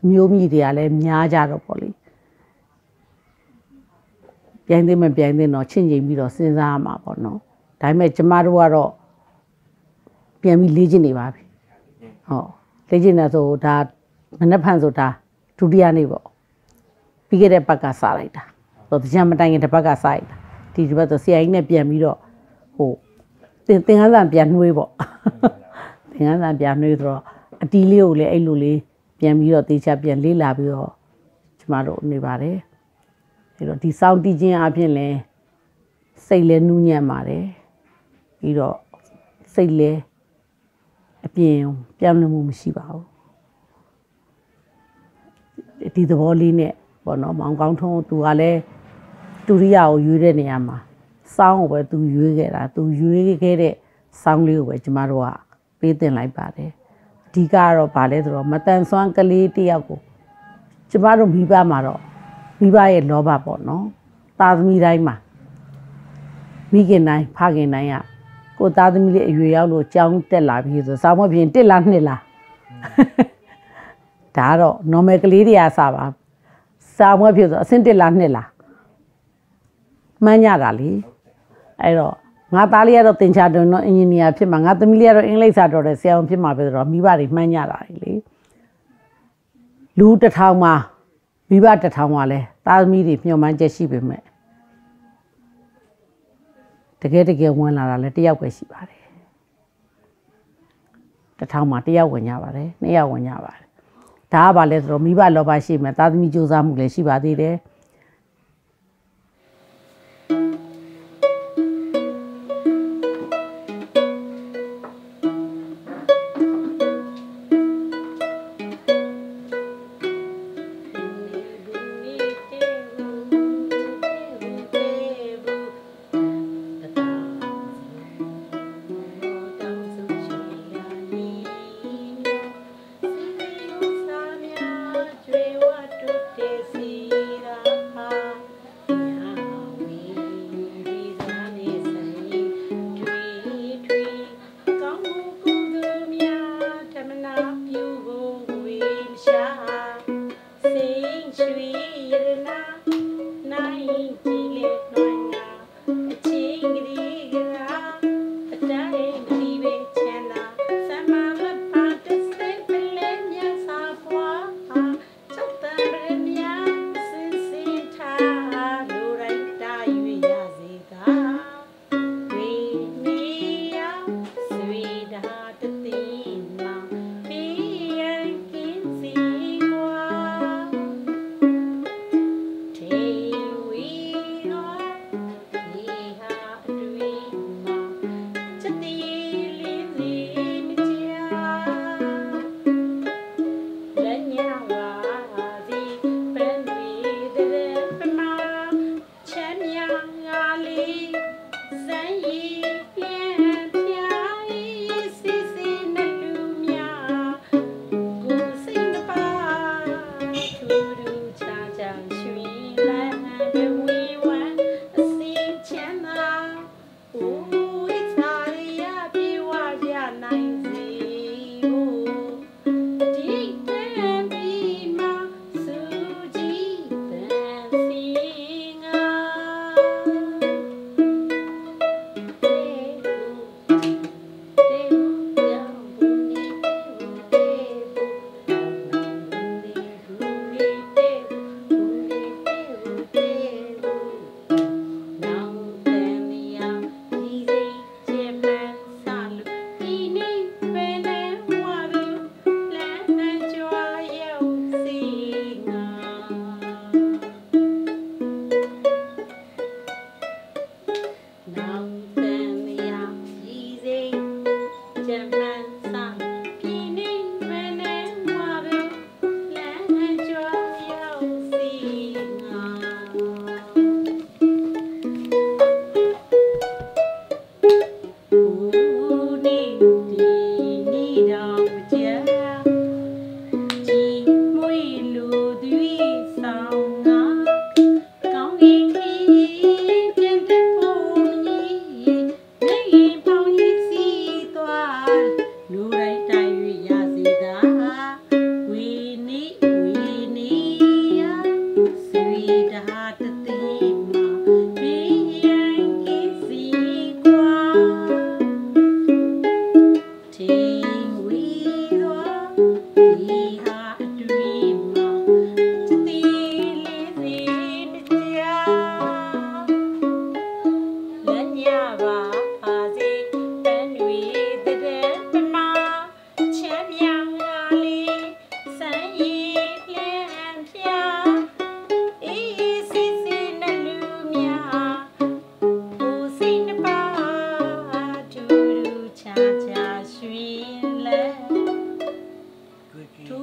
မျိုးမြည်တွေကလည်းများကြတော့ပေါ့လေပြိုင်သိမပြိုင်သိတော့ချင့်ချိန်ပြီးတော့စဉ်းစားရမှာပေါ့နော်ဒါပေမဲ့ကျမတို့ကတော့ပြန်ပြီးလေ့ကျင့်နေပါပြီဟုတ်လေ့ကျင့်နေဆိုဒါမနေ့ဖန်ဆိုတာဒုတိယနေ့ပေါ့ပြီးခဲ့တဲ့ဘက်ကစလိုက်တာဆိုတော့တရားမတိုင်ခင်တစ်ဘက်ကစလိုက်တာဒီတစ်ဘက်ဆိုဆရာကြီးနဲ့ပြန်ပြီးတော့ဟိုသင်သင်္ကန်းစာပြန်နှွေးပေါ့သင်္ကန်းစာပြန်နှွေးဆိုတော့အတီးလေးကိုလည်းအဲ့လိုလေး ပြန်ပြီးတော့တေချာပြန်လေးလာပြီးတော့ကျမတို့နေပါတယ်အဲ့တော့ဒီစောင့်တီးခြင်းအပြင်လည်းစိတ်လည်းနူးညံ့ပါတယ်ပြီးတော့စိတ်လည်းအပြင်ပြောင်းလဲမှုမရှိပါဘူးဒီသဘောလေးနဲ့ပေါ့နော်မောင်ကောင်းထုံးသူကလည်းတူရိယာကိုရွေးတဲ့နေရာမှာစောင်းကိုပဲသူရွေးခဲ့တာသူရွေးခဲ့တဲ့စောင်းလေးကိုပဲကျမတို့ကပေးတင်လိုက်ပါတယ်အ ဓိကကတော့ဗာလဲဆိုတော့မတန်ဆွမ်းကလေးတယောက်ကိုကျမတို့မိဘမှာတော့မိဘရဲ့လောဘပေါ့နော်တာသမီတိုင်းမှာမိခင်တိုင်းဖခင်တိုင်းကကိုသားသမီးလေးအရွယ်ရောက်လို့ကြောင်းတက်လာပြီဆိုစောင်းမပြင်တစ်လားနှစ်လားဒါကတော့ normal ကလေးတွေကစပါစာမွဲဖြစ်ဆိုအဆင့်တစ်လားနှစ်လားမှန်းကြတာလေအဲ့တော့ ငါသားလေးကတော့သင်္ချာတော်တော့အင်ဂျင်နီယာဖြစ်မှာငါသမီးလေးကတော့အင်္ဂလိပ်စာတော်တဲ့ဆရာဝန်ဖြစ်မှာပဲဆိုတော့မိဘတွေမှန်းကြတာလေလူတစ်ထောင်မှာမိဘတစ်ထောင်မှာလဲသားသမီးတွေမျှော်မှန်းချက်ရှိပေမဲ့တကယ်တကယ်ဝင်လာတာလဲတစ်ယောက်ပဲရှိပါတယ်တစ်ထောင်မှာတစ်ယောက်ဝင်ကြပါတယ်နှစ်ယောက်ဝင်ကြပါတယ်ဒါကဘာလဲဆိုတော့မိဘလောဘရှိမယ်သားသမီးစူးစမ်းမှုလည်းရှိပါသေးတယ်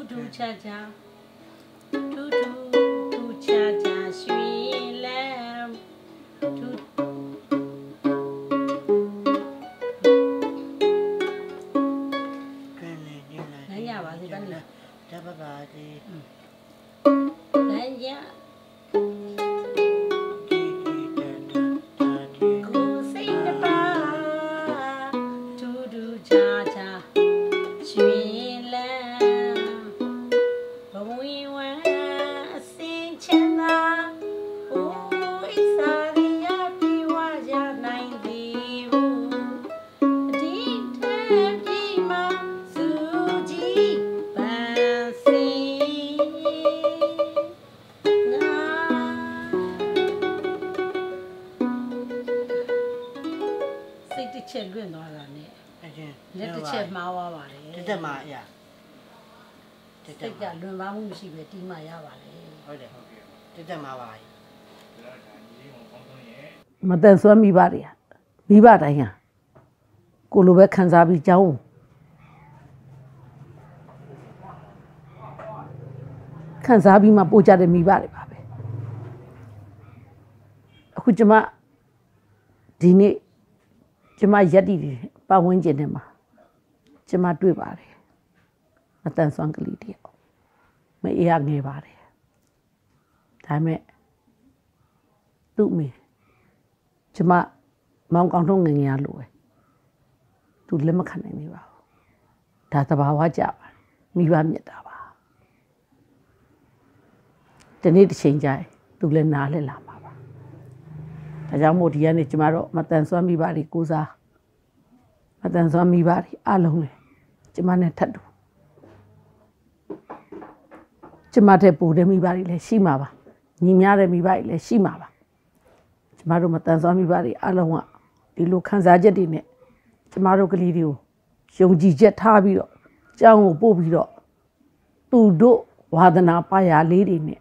တူတူချာချာတူတူတူချာချာရွှင်လဲတူကျွန်းနေနေလာလမ်းရပါစေတန်းလားတပပါဒီလမ်းရ တန်ဆွမ်းမိဘတွေကမိဘတိုင်းဟာကိုလိုပဲခံစားပြီးကြောင်းခံစားပြီးမှပို့ကြတဲ့မိဘတွေပါပဲအခုကျမဒီနေ့ကျမရက်တီတွေပတ်ဝန်းကျင်ထဲမှာကျမတွေ့ပါတယ်မတန်ဆွမ်းကလေးတယောက်မအေးရငယ်ပါတယ်ဒါပေမဲ့သူ့အမေ ကျမမောင်ကောင်တော့ငယ်ငယ်ရလို့ပဲသူလက်မခံနိုင်နေပါဘူးဒါသဘာဝကြပါမိဘမြတ်တာပါဒီနေ့တစ်ချိန်ကျရင်သူလည်းနားလဲလာမှာပါဒါကြောင့်မို့ဒီကနေ့ကျမတို့မတန်ဆွမ်းမိဘတွေကိုးစားမတန်ဆွမ်းမိဘတွေအလုံးလေကျမနဲ့ထပ်တူကျမတဲ့ပူတဲ့မိဘတွေလည်းရှိမှာပါညီများတဲ့မိဘတွေလည်းရှိမှာပါ ကျမတို့မတန်ဆွမ်းမိပါတွေအလုံးကဒီလိုခံစားချက်တွေနဲ့ကျမတို့ကလေးတွေကိုယုံကြည်ချက်ထားပြီးတော့ကြောင်းကိုပို့ပြီးတော့သူတို့ဝါသနာပါရလေးတွေနဲ့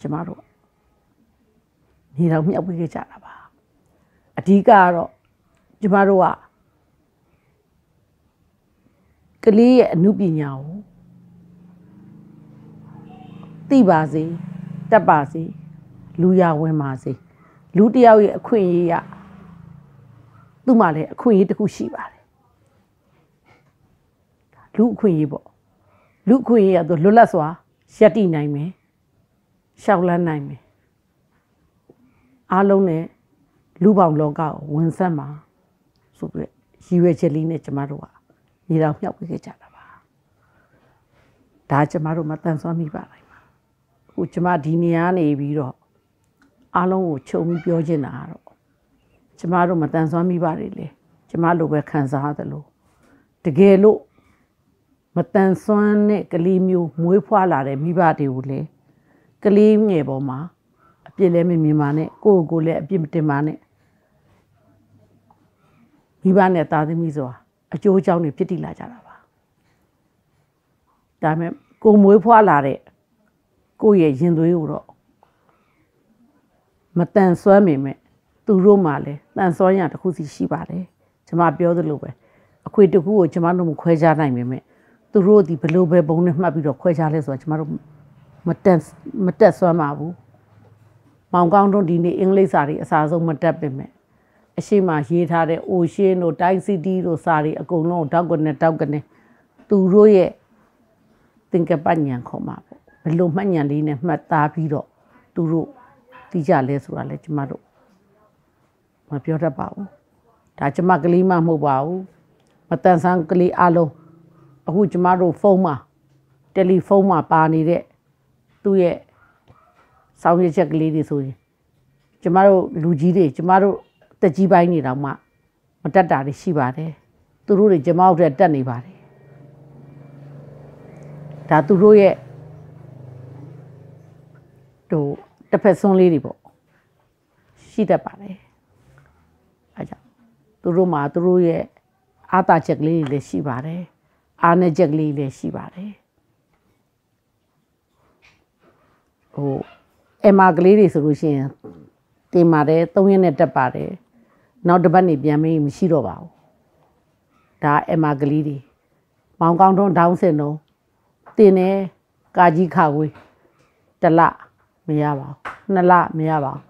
ကျမတို့နေတော့မြောက်ပေးခဲ့ကြတာပါအဓိကကတော့ကျမတို့ကကလေးရဲ့အမှုပညာကိုသိပါစေတက်ပါစေလူရဝင်ပါစေ လူတစ်ယောက်ရဲ့အခွင့်အရေးရသူ့မှာလည်းအခွင့်အရေးတစ်ခုရှိပါတယ်လူအခွင့်အရေးပေါ့လူအခွင့်အရေးရသူလွတ်လပ်စွာရပ်တည်နိုင်မယ်ရှောက်လန်းနိုင်မယ်အားလုံးနဲ့လူပေါင်းလောကကိုဝင်ဆက်မှာဆိုပြီးရည်ရွယ်ချက်လေးနဲ့ကျမတို့ကညီတော်မြောက်ပေးခဲ့ကြတာပါဒါကျမတို့မတန်ဆွမ်းမိပါလိုက်ပါအခုကျမဒီနေရာနေပြီးတော့ အားလုံးကိုခြုံပြီးပြောချင်တာကတော့ကျမတို့မတန်ဆွမ်းမိပါတယ်လေကျမလိုပဲခံစားရတယ်လို့တကယ်လို့မတန်ဆွမ်းတဲ့ကလေးမျိုးမွေးဖွားလာတဲ့မိဘတွေကိုလေကလေးငယ်ပေါ်မှာအပြစ်လည်းမမြင်ပါနဲ့ကိုယ့်ကိုယ်လည်းအပြစ်မတင်ပါနဲ့မိဘနဲ့သားသမီးဆိုတာအကျိုးအကြောင်းတွေဖြစ်တည်လာကြတာပါဒါပေမဲ့ကိုယ်မွေးဖွားလာတဲ့ကိုယ့်ရဲ့ရင်သွေးကိုတော့ မတန်ဆွမ်းမိမဲ့သူတို့မှလည်းတန်စွမ်းရတစ်ခုစီရှိပါတယ်ကျမပြောသလိုပဲအခွေတစ်ခုကိုကျမတို့မခွဲခြားနိုင်ပေမဲ့သူတို့ဒီဘလို့ပဲဘုံနဲ့မှတ်ပြီးတော့ခွဲခြားလဲဆိုတော့ကျမတို့မတက်မတက်စွမ်းပါဘူးမောင်ကောင်းတို့ဒီနေ့အင်္ဂလိပ်စာတွေအစားဆုံးမတက်ပေမဲ့အရှိမရေးထားတဲ့ Ocean တို့ Time City တို့စာတွေအကုန်လုံးကိုတောက်ကနေတောက်ကနေသူတို့ရဲ့သင်္ကပညံခေါ်မှာပေါ့ဘလို့မှတ်ညံလေးနဲ့မှတ်သားပြီးတော့သူတို့ သိကြလဲဆိုတာလဲကျမတို့မပြောတတ်ပါဘူးဒါကျမကလေးမှမဟုတ်ပါဘူးမတန်ဆန်းကလေးအလုံးအခုကျမတို့ဖုန်းမှာတယ်လီဖုန်းမှာပါနေတဲ့သူ့ရဲ့စောင်းရချက်ကလေးတွေဆိုရင်ကျမတို့လူကြီးတွေကျမတို့တက်ကြီးပိုင်းနေတော့မှမတက်တာတွေရှိပါတယ်သူတို့တွေကျမတို့တက်နေပါတယ်ဒါသူတို့ရဲ့ဟို တစ်ဖက်ဆွန်းလေးတွေပေါ့ရှိတတ်ပါတယ်အဲကြောင့်သူတို့မှာသူတို့ရဲ့အာသာချက်ကလေးတွေလည်းရှိပါတယ်အားနေချက်ကလေးတွေလည်းရှိပါတယ်ဟိုအမကလေးတွေဆိုလို့ရှိရင်တင်ပါတယ်၃ရက်နဲ့တက်ပါတယ်နောက်တစ်ပတ်နေပြန်မေးမရှိတော့ပါဘူးဒါအမကလေးတွေမောင်ကောင်းတွန်းဒေါင်းစင်တော့တင်တယ်ကာကြီးခါဝေးတစ်လမရပါဘူး နှစ်လမရပါဘူး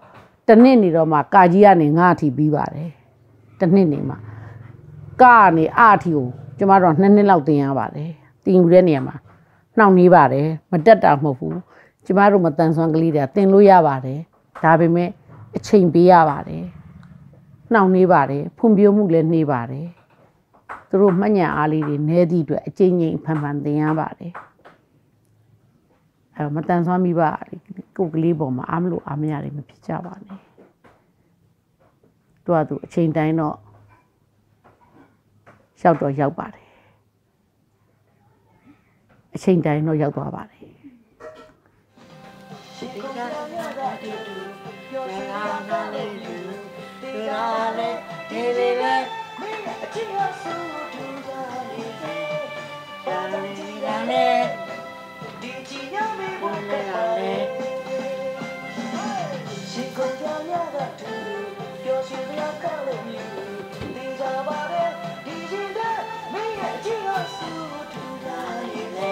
တစ်နှစ်နေတော့မှကာကြီးကနေငါအထိပြီးပါတယ်တစ်နှစ်နေမှကာကနေအအထိကိုကျမတို့ကနှစ်နှစ်လောက်တင်ရပါတယ်တင်ယူတဲ့နေရာမှာနှောင့်နှေးပါတယ်မတက်တာမဟုတ်ဘူးကျမတို့မတန်ဆွမ်းကလေးတွေကတင်လို့ရပါတယ်ဒါပေမဲ့အချိန်ပေးရပါတယ်နှောင့်နှေးပါတယ်ဖွံ့ဖြိုးမှုလည်းနှေးပါတယ်သူတို့မှတ်ညာအားလေးတွေနည်းသည့်အတွက်အချိန်ချင်းဖန်ဖန်တင်ရပါတယ် အဲမတန်ဆွမ်းမိပါကိုယ်ကလေးပေါ်မှာအားမလို့အားမရတယ်မဖြစ်ကြပါနဲ့သူကသူအချိန်တိုင်းတော့ရောက်တော့ရောက်ပါတယ်အချိန်တိုင်းတော့ရောက်သွားပါတယ်ဒီကနာနာတီတူပြောစကားနာလေးတူဒီကလည်းဒီလေးလေးအချစ်ရဆူတူကြလေးဒါလေးဒါလေးဒီချီ ရမေဘုန်းလေးလေးရှင်ကိုကြောင်ရတဲ့သူပျော်ရွှင်ရကလေးဒီကြပါရဲ့ဒီရှင်တဲ့မင်းရဲ့အချစ်ရဆူတူကြလေးလေ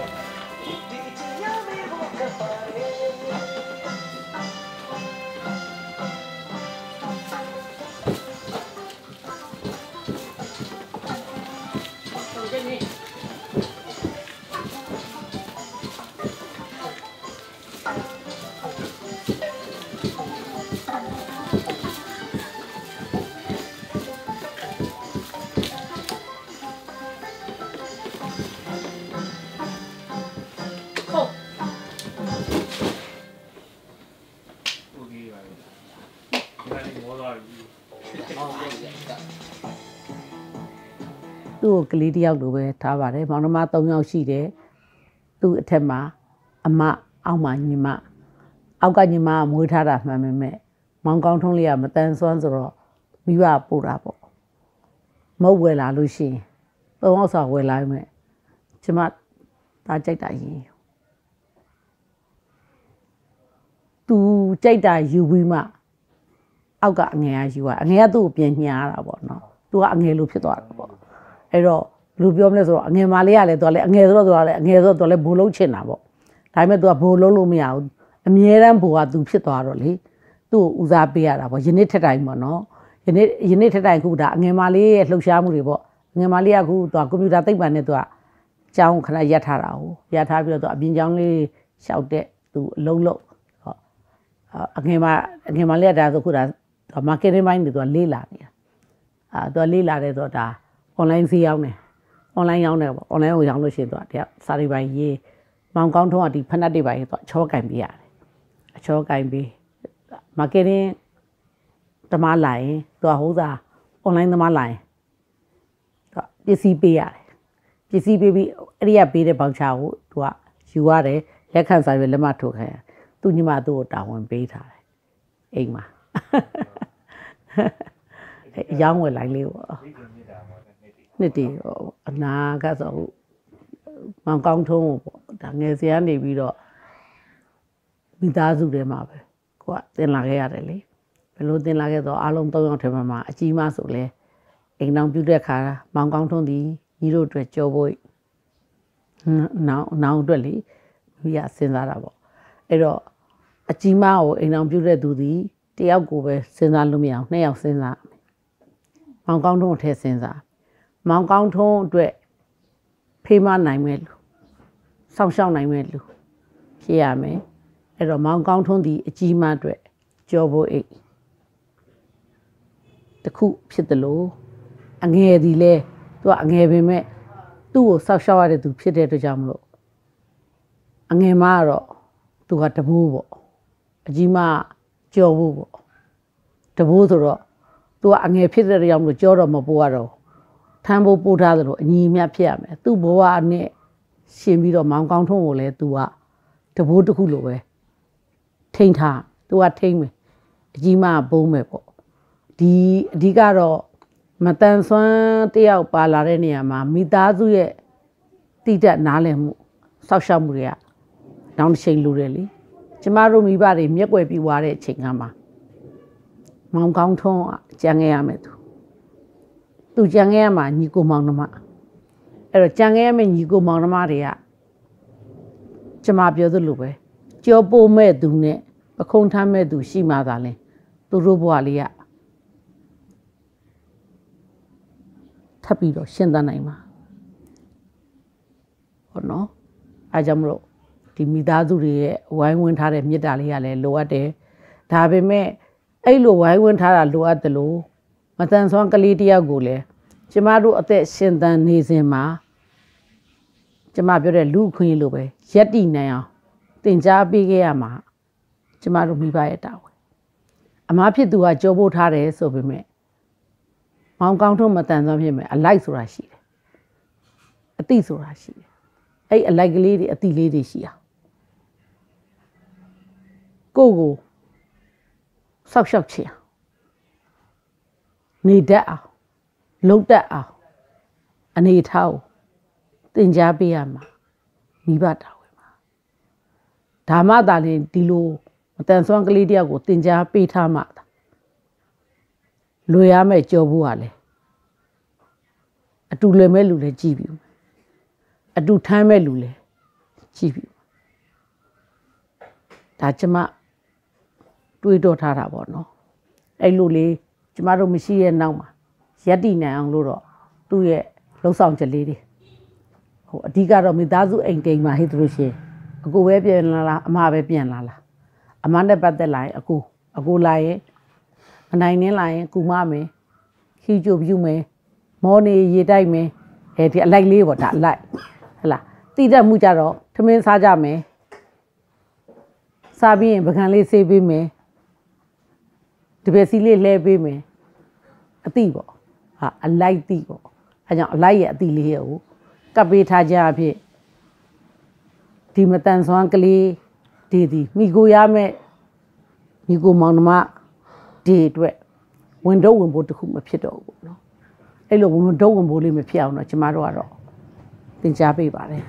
ကိုကလေးတစ်ယောက်လိုပဲထားပါတယ်မောင်နှမ၃ယောက်ရှိတယ်သူ့အထက်မှာအမအောက်မှာညီမအောက်ကညီမကမွေးထားတာမှန်ပေမဲ့မောင်ကောင်းထုံးလေးကမတန်ဆွမ်းဆိုတော့မိဘပို့တာပေါ့မဟုတ်ဝယ်လာလို့ရှိရင်သုံးအောင်စာဝယ်လာမယ်ကျမသားကြိုက်တာရင်ကြိုက်တာယူပြီးမှအောက်ကအငယ်ကယူอ่ะအငယ်ကသူ့ကိုပြင်ညားတာပေါ့နော်သူကအငယ်လိုဖြစ်သွားတာပေါ့ အဲ့တော့ဘယ်လိုပြောမလဲဆိုတော့အငယ်မလေးကလည်းသူကလည်းအငယ်ဆိုတော့သူကလည်းအငယ်ဆိုတော့သူကလည်းဘိုးလုံးချင်တာပေါ့ဒါပေမဲ့သူကဘိုးလုံးလို့မရဘူးအမြဲတမ်းဘိုးကသူဖြစ်သွားတော့လေသူ့ကိုဦးစားပေးရတာပေါ့ယနေ့ထက်တိုင်းပေါ့နော်ယနေ့ယနေ့ထက်တိုင်းခုဒါအငယ်မလေးရဲ့လှုပ်ရှားမှုတွေပေါ့အငယ်မလေးကခုသူကကွန်ပျူတာသိပ္ပံနဲ့သူကကျောင်းခဏရက်ထားတာကိုရက်ထားပြီးတော့သူအပြင်ကျောင်းလေးလျှောက်တဲ့သူအလုံးလုံးဟောအငယ်မအငယ်မလေးကဒါဆိုခုဒါမာကတ်တင်းပိုင်းတွေသူကလေးလာနေတာအာသူကလေးလာတယ်ဆိုတော့ဒါ online ဈေးရောက်နေ online ရောင်းတယ်ပေါ့ online ကိုရောင်းလို့ရှိရင်သူကတရားစာရီပိုင်းရေးမောင်ကောင်းထုံးကဒီဖက်နက်တွေပိုင်းသူကချောကင်ပေးရတယ်အချောကင်ပေးမာကတ်တင်းတမလာရင်သူကဟိုးစား online သမားလာရင်သူကပစ္စည်းပေးရတယ်ပစ္စည်းပေးပြီးအဲ့ဒီကပေးတဲ့ဘောက်ချာကိုသူကယူရတယ်လက်ခံစာရွက်လက်မှတ်ထိုးခိုင်းရတယ်သူညီမသူ့ကိုတာဝန်ပေးထားတယ်အိမ်မှာအဲ့အရောင်းဝယ်လိုက်လေးပေါ့ဒီကမြစ်တာပေါ့ နှစ်တည်းနှစ်တည်းဟိုအနာကဆိုဟုတ်မောင်ကောင်းထုံးကိုပေါ့ဒါငယ်စရာနေပြီးတော့မိသားစုထဲမှာပဲကိုကတင်လာခဲ့ရတယ်လေဘယ်လိုတင်လာခဲ့တော့အားလုံး၃ယောက်ထဲမှာအကြီးမဆိုလဲအိမ်တော်ပြုတဲ့ခါမောင်ကောင်းထုံးဒီညီတို့အတွက်ကြောဖို့နောင်နောင်အတွက်လေမိရစဉ်းစားတာပေါ့အဲ့တော့အကြီးမကိုအိမ်အောင်ပြုတ်တဲ့သူဒီတယောက်ကိုပဲစဉ်းစားလို့မရအောင်နှစ်ယောက်စဉ်းစားမောင်ကောင်းထုံးကိုထည့်စဉ်းစား မောင်ကောင်းထုံးအတွက်ဖေးမနိုင်မဲ့လူစောင့်ရှောက်နိုင်မဲ့လူဖြစ်ရမယ်အဲ့တော့မောင်ကောင်းထုံးဒီအကြီးမအတွက်ကြောဖို့အိတ်တစ်ခုဖြစ်တယ်လို့အငယ်ဒီလဲသူကအငယ်ပင်မဲ့သူ့ကိုစောက်ရှောက်ရတဲ့သူဖြစ်တဲ့အတွက်ကြောင့်မလို့အငယ်မကတော့သူကတဘိုးပေါ့အကြီးမကကြော်ဘူးပေါ့တဘိုးဆိုတော့သူကအငယ်ဖြစ်တဲ့အတွက်ကြောင့်မလို့ကြောတော့မပိုးရတော့ ထမ်းဖို့ပို့ထားသလိုအညီအမျှဖြစ်ရမယ်သူ့ဘဝနဲ့ရှင်ပြီးတော့မောင်ကောင်းထုံးကိုလည်းသူကတဘိုးတစ်ခုလိုပဲထိန်ထားသူကထိန်မယ်အကြီးမကဘုံးမယ်ပေါ့ဒီအဓိကတော့မတန်ဆွမ်းတယောက်ပါလာတဲ့နေရာမှာမိသားစုရဲ့တိတက်နားလည်မှုစောက်ရှောက်မှုတွေကတောင်းတစ်ချိန်လူတယ်လေကျမတို့မိဘတွေမျက်ွယ်ပြီးွားတဲ့အချိန်ကမှမောင်ကောင်းထုံးကကြံခဲ့ရမယ်သူ သူကြံခဲ့ရမှာညီကိုမောင်နှမအဲ့တော့ကြံခဲ့ရမယ့်ညီကိုမောင်နှမတွေကကျမပြောသလိုပဲကြောပိုးမဲ့သူနဲ့ပခုံးထမ်းမဲ့သူရှိမှသာလဲသူတို့ဘဝလေးကထပ်ပြီးတော့ရှင်းသနိုင်မှာဟောနော်အဲကြောင့်မလို့ဒီမိသားစုတွေရဲ့ဝိုင်းဝန်းထားတဲ့မေတ္တာလေးကလည်းလိုအပ်တယ်ဒါပေမဲ့အဲ့လိုဝိုင်းဝန်းထားတာလိုအပ်တယ်လို့ မတန်ဆွမ်းကလေးတယောက်ကိုလည်းကျမတို့အသက်ရှင်သန်နေစဉ်မှာကျမပြောတဲ့လူခွင့်လိုပဲရက်တည်နိုင်အောင်သင်ကြားပေးခဲ့ရမှာကျမတို့မိဘရဲ့တာဝန်အမားဖြစ်သူကကြောပို့ထားတယ်ဆိုပေမဲ့မောင်ကောင်းထုံးမတန်ဆွမ်းဖြစ်မယ်အလိုက်ဆိုတာရှိတယ်အတိဆိုတာရှိတယ်အဲ့အလိုက်ကလေးတွေအတိလေးတွေရှိအောင်ကိုယ့်ကိုစောက်ရှောက်ချင်အောင် နေတတ်အောင်လုံတတ်အောင်အနေထားကိုသင်ကြားပေးရမှာမိဘတာဝန်မှာဒါမှသာလေဒီလိုမတန်ဆွမ်းကလေးတယောက်ကိုသင်ကြားပေးထားမှသာလွယ်ရမဲ့ကြောဘူးကလည်းအတူလွယ်မဲ့လူလည်းကြည်ပြီအတူထမ်းမဲ့လူလည်းကြည်ပြီဒါကျမတွေးတော့ထားတာပေါ့နော်အဲ့လိုလေး ကျမတို့မရှိရဲ့နောက်မှာရက်တည်နိုင်အောင်လို့တော့သူ့ရဲ့လှုပ်ဆောင်ချက်လေးတွေဟိုအဓိကတော့မိသားစုအိမ်တိမ်မှာဟိတ်သူလို့ရှိရင်အကိုပဲပြန်လာလားအမပဲပြန်လာလားအမနဲ့ပတ်သက်လာရင်အကိုအကိုလာရင်အနိုင်နှင်းလာရင်ကူမမယ်ခီးကျုပ်ပြုမယ်မောနေရေတိုက်မယ်အဲဒီအလိုက်လေးပေါ့ဒါအလိုက်ဟတ်လားတိတက်မှုကြတော့ထမင်းစားကြမယ်စားပြီးရင်ပကံလေးဆေးပေးမယ်တပည့်စီလေးလဲပေးမယ် အတိပေါ့ဟာအလိုက်တိပေါ့အဲကြောင့်အလိုက်ရဲ့အတိလေးရဲ့ကိုကပ်ပေးထားကြအဖြစ်ဒီမတန်ဆွမ်းကလေးဒီဒီမိကိုရမဲ့မိကိုမောင်နှမဒီအတွက်ဝင်တော့ဝင်ဖို့တခုမဖြစ်တော့ဘူးပေါ့နော်အဲ့လိုဝင်တော့ဝင်ဖို့လေးမဖြစ်အောင်တော့ကျမတို့ကတော့သင်ကြားပေးပါတယ်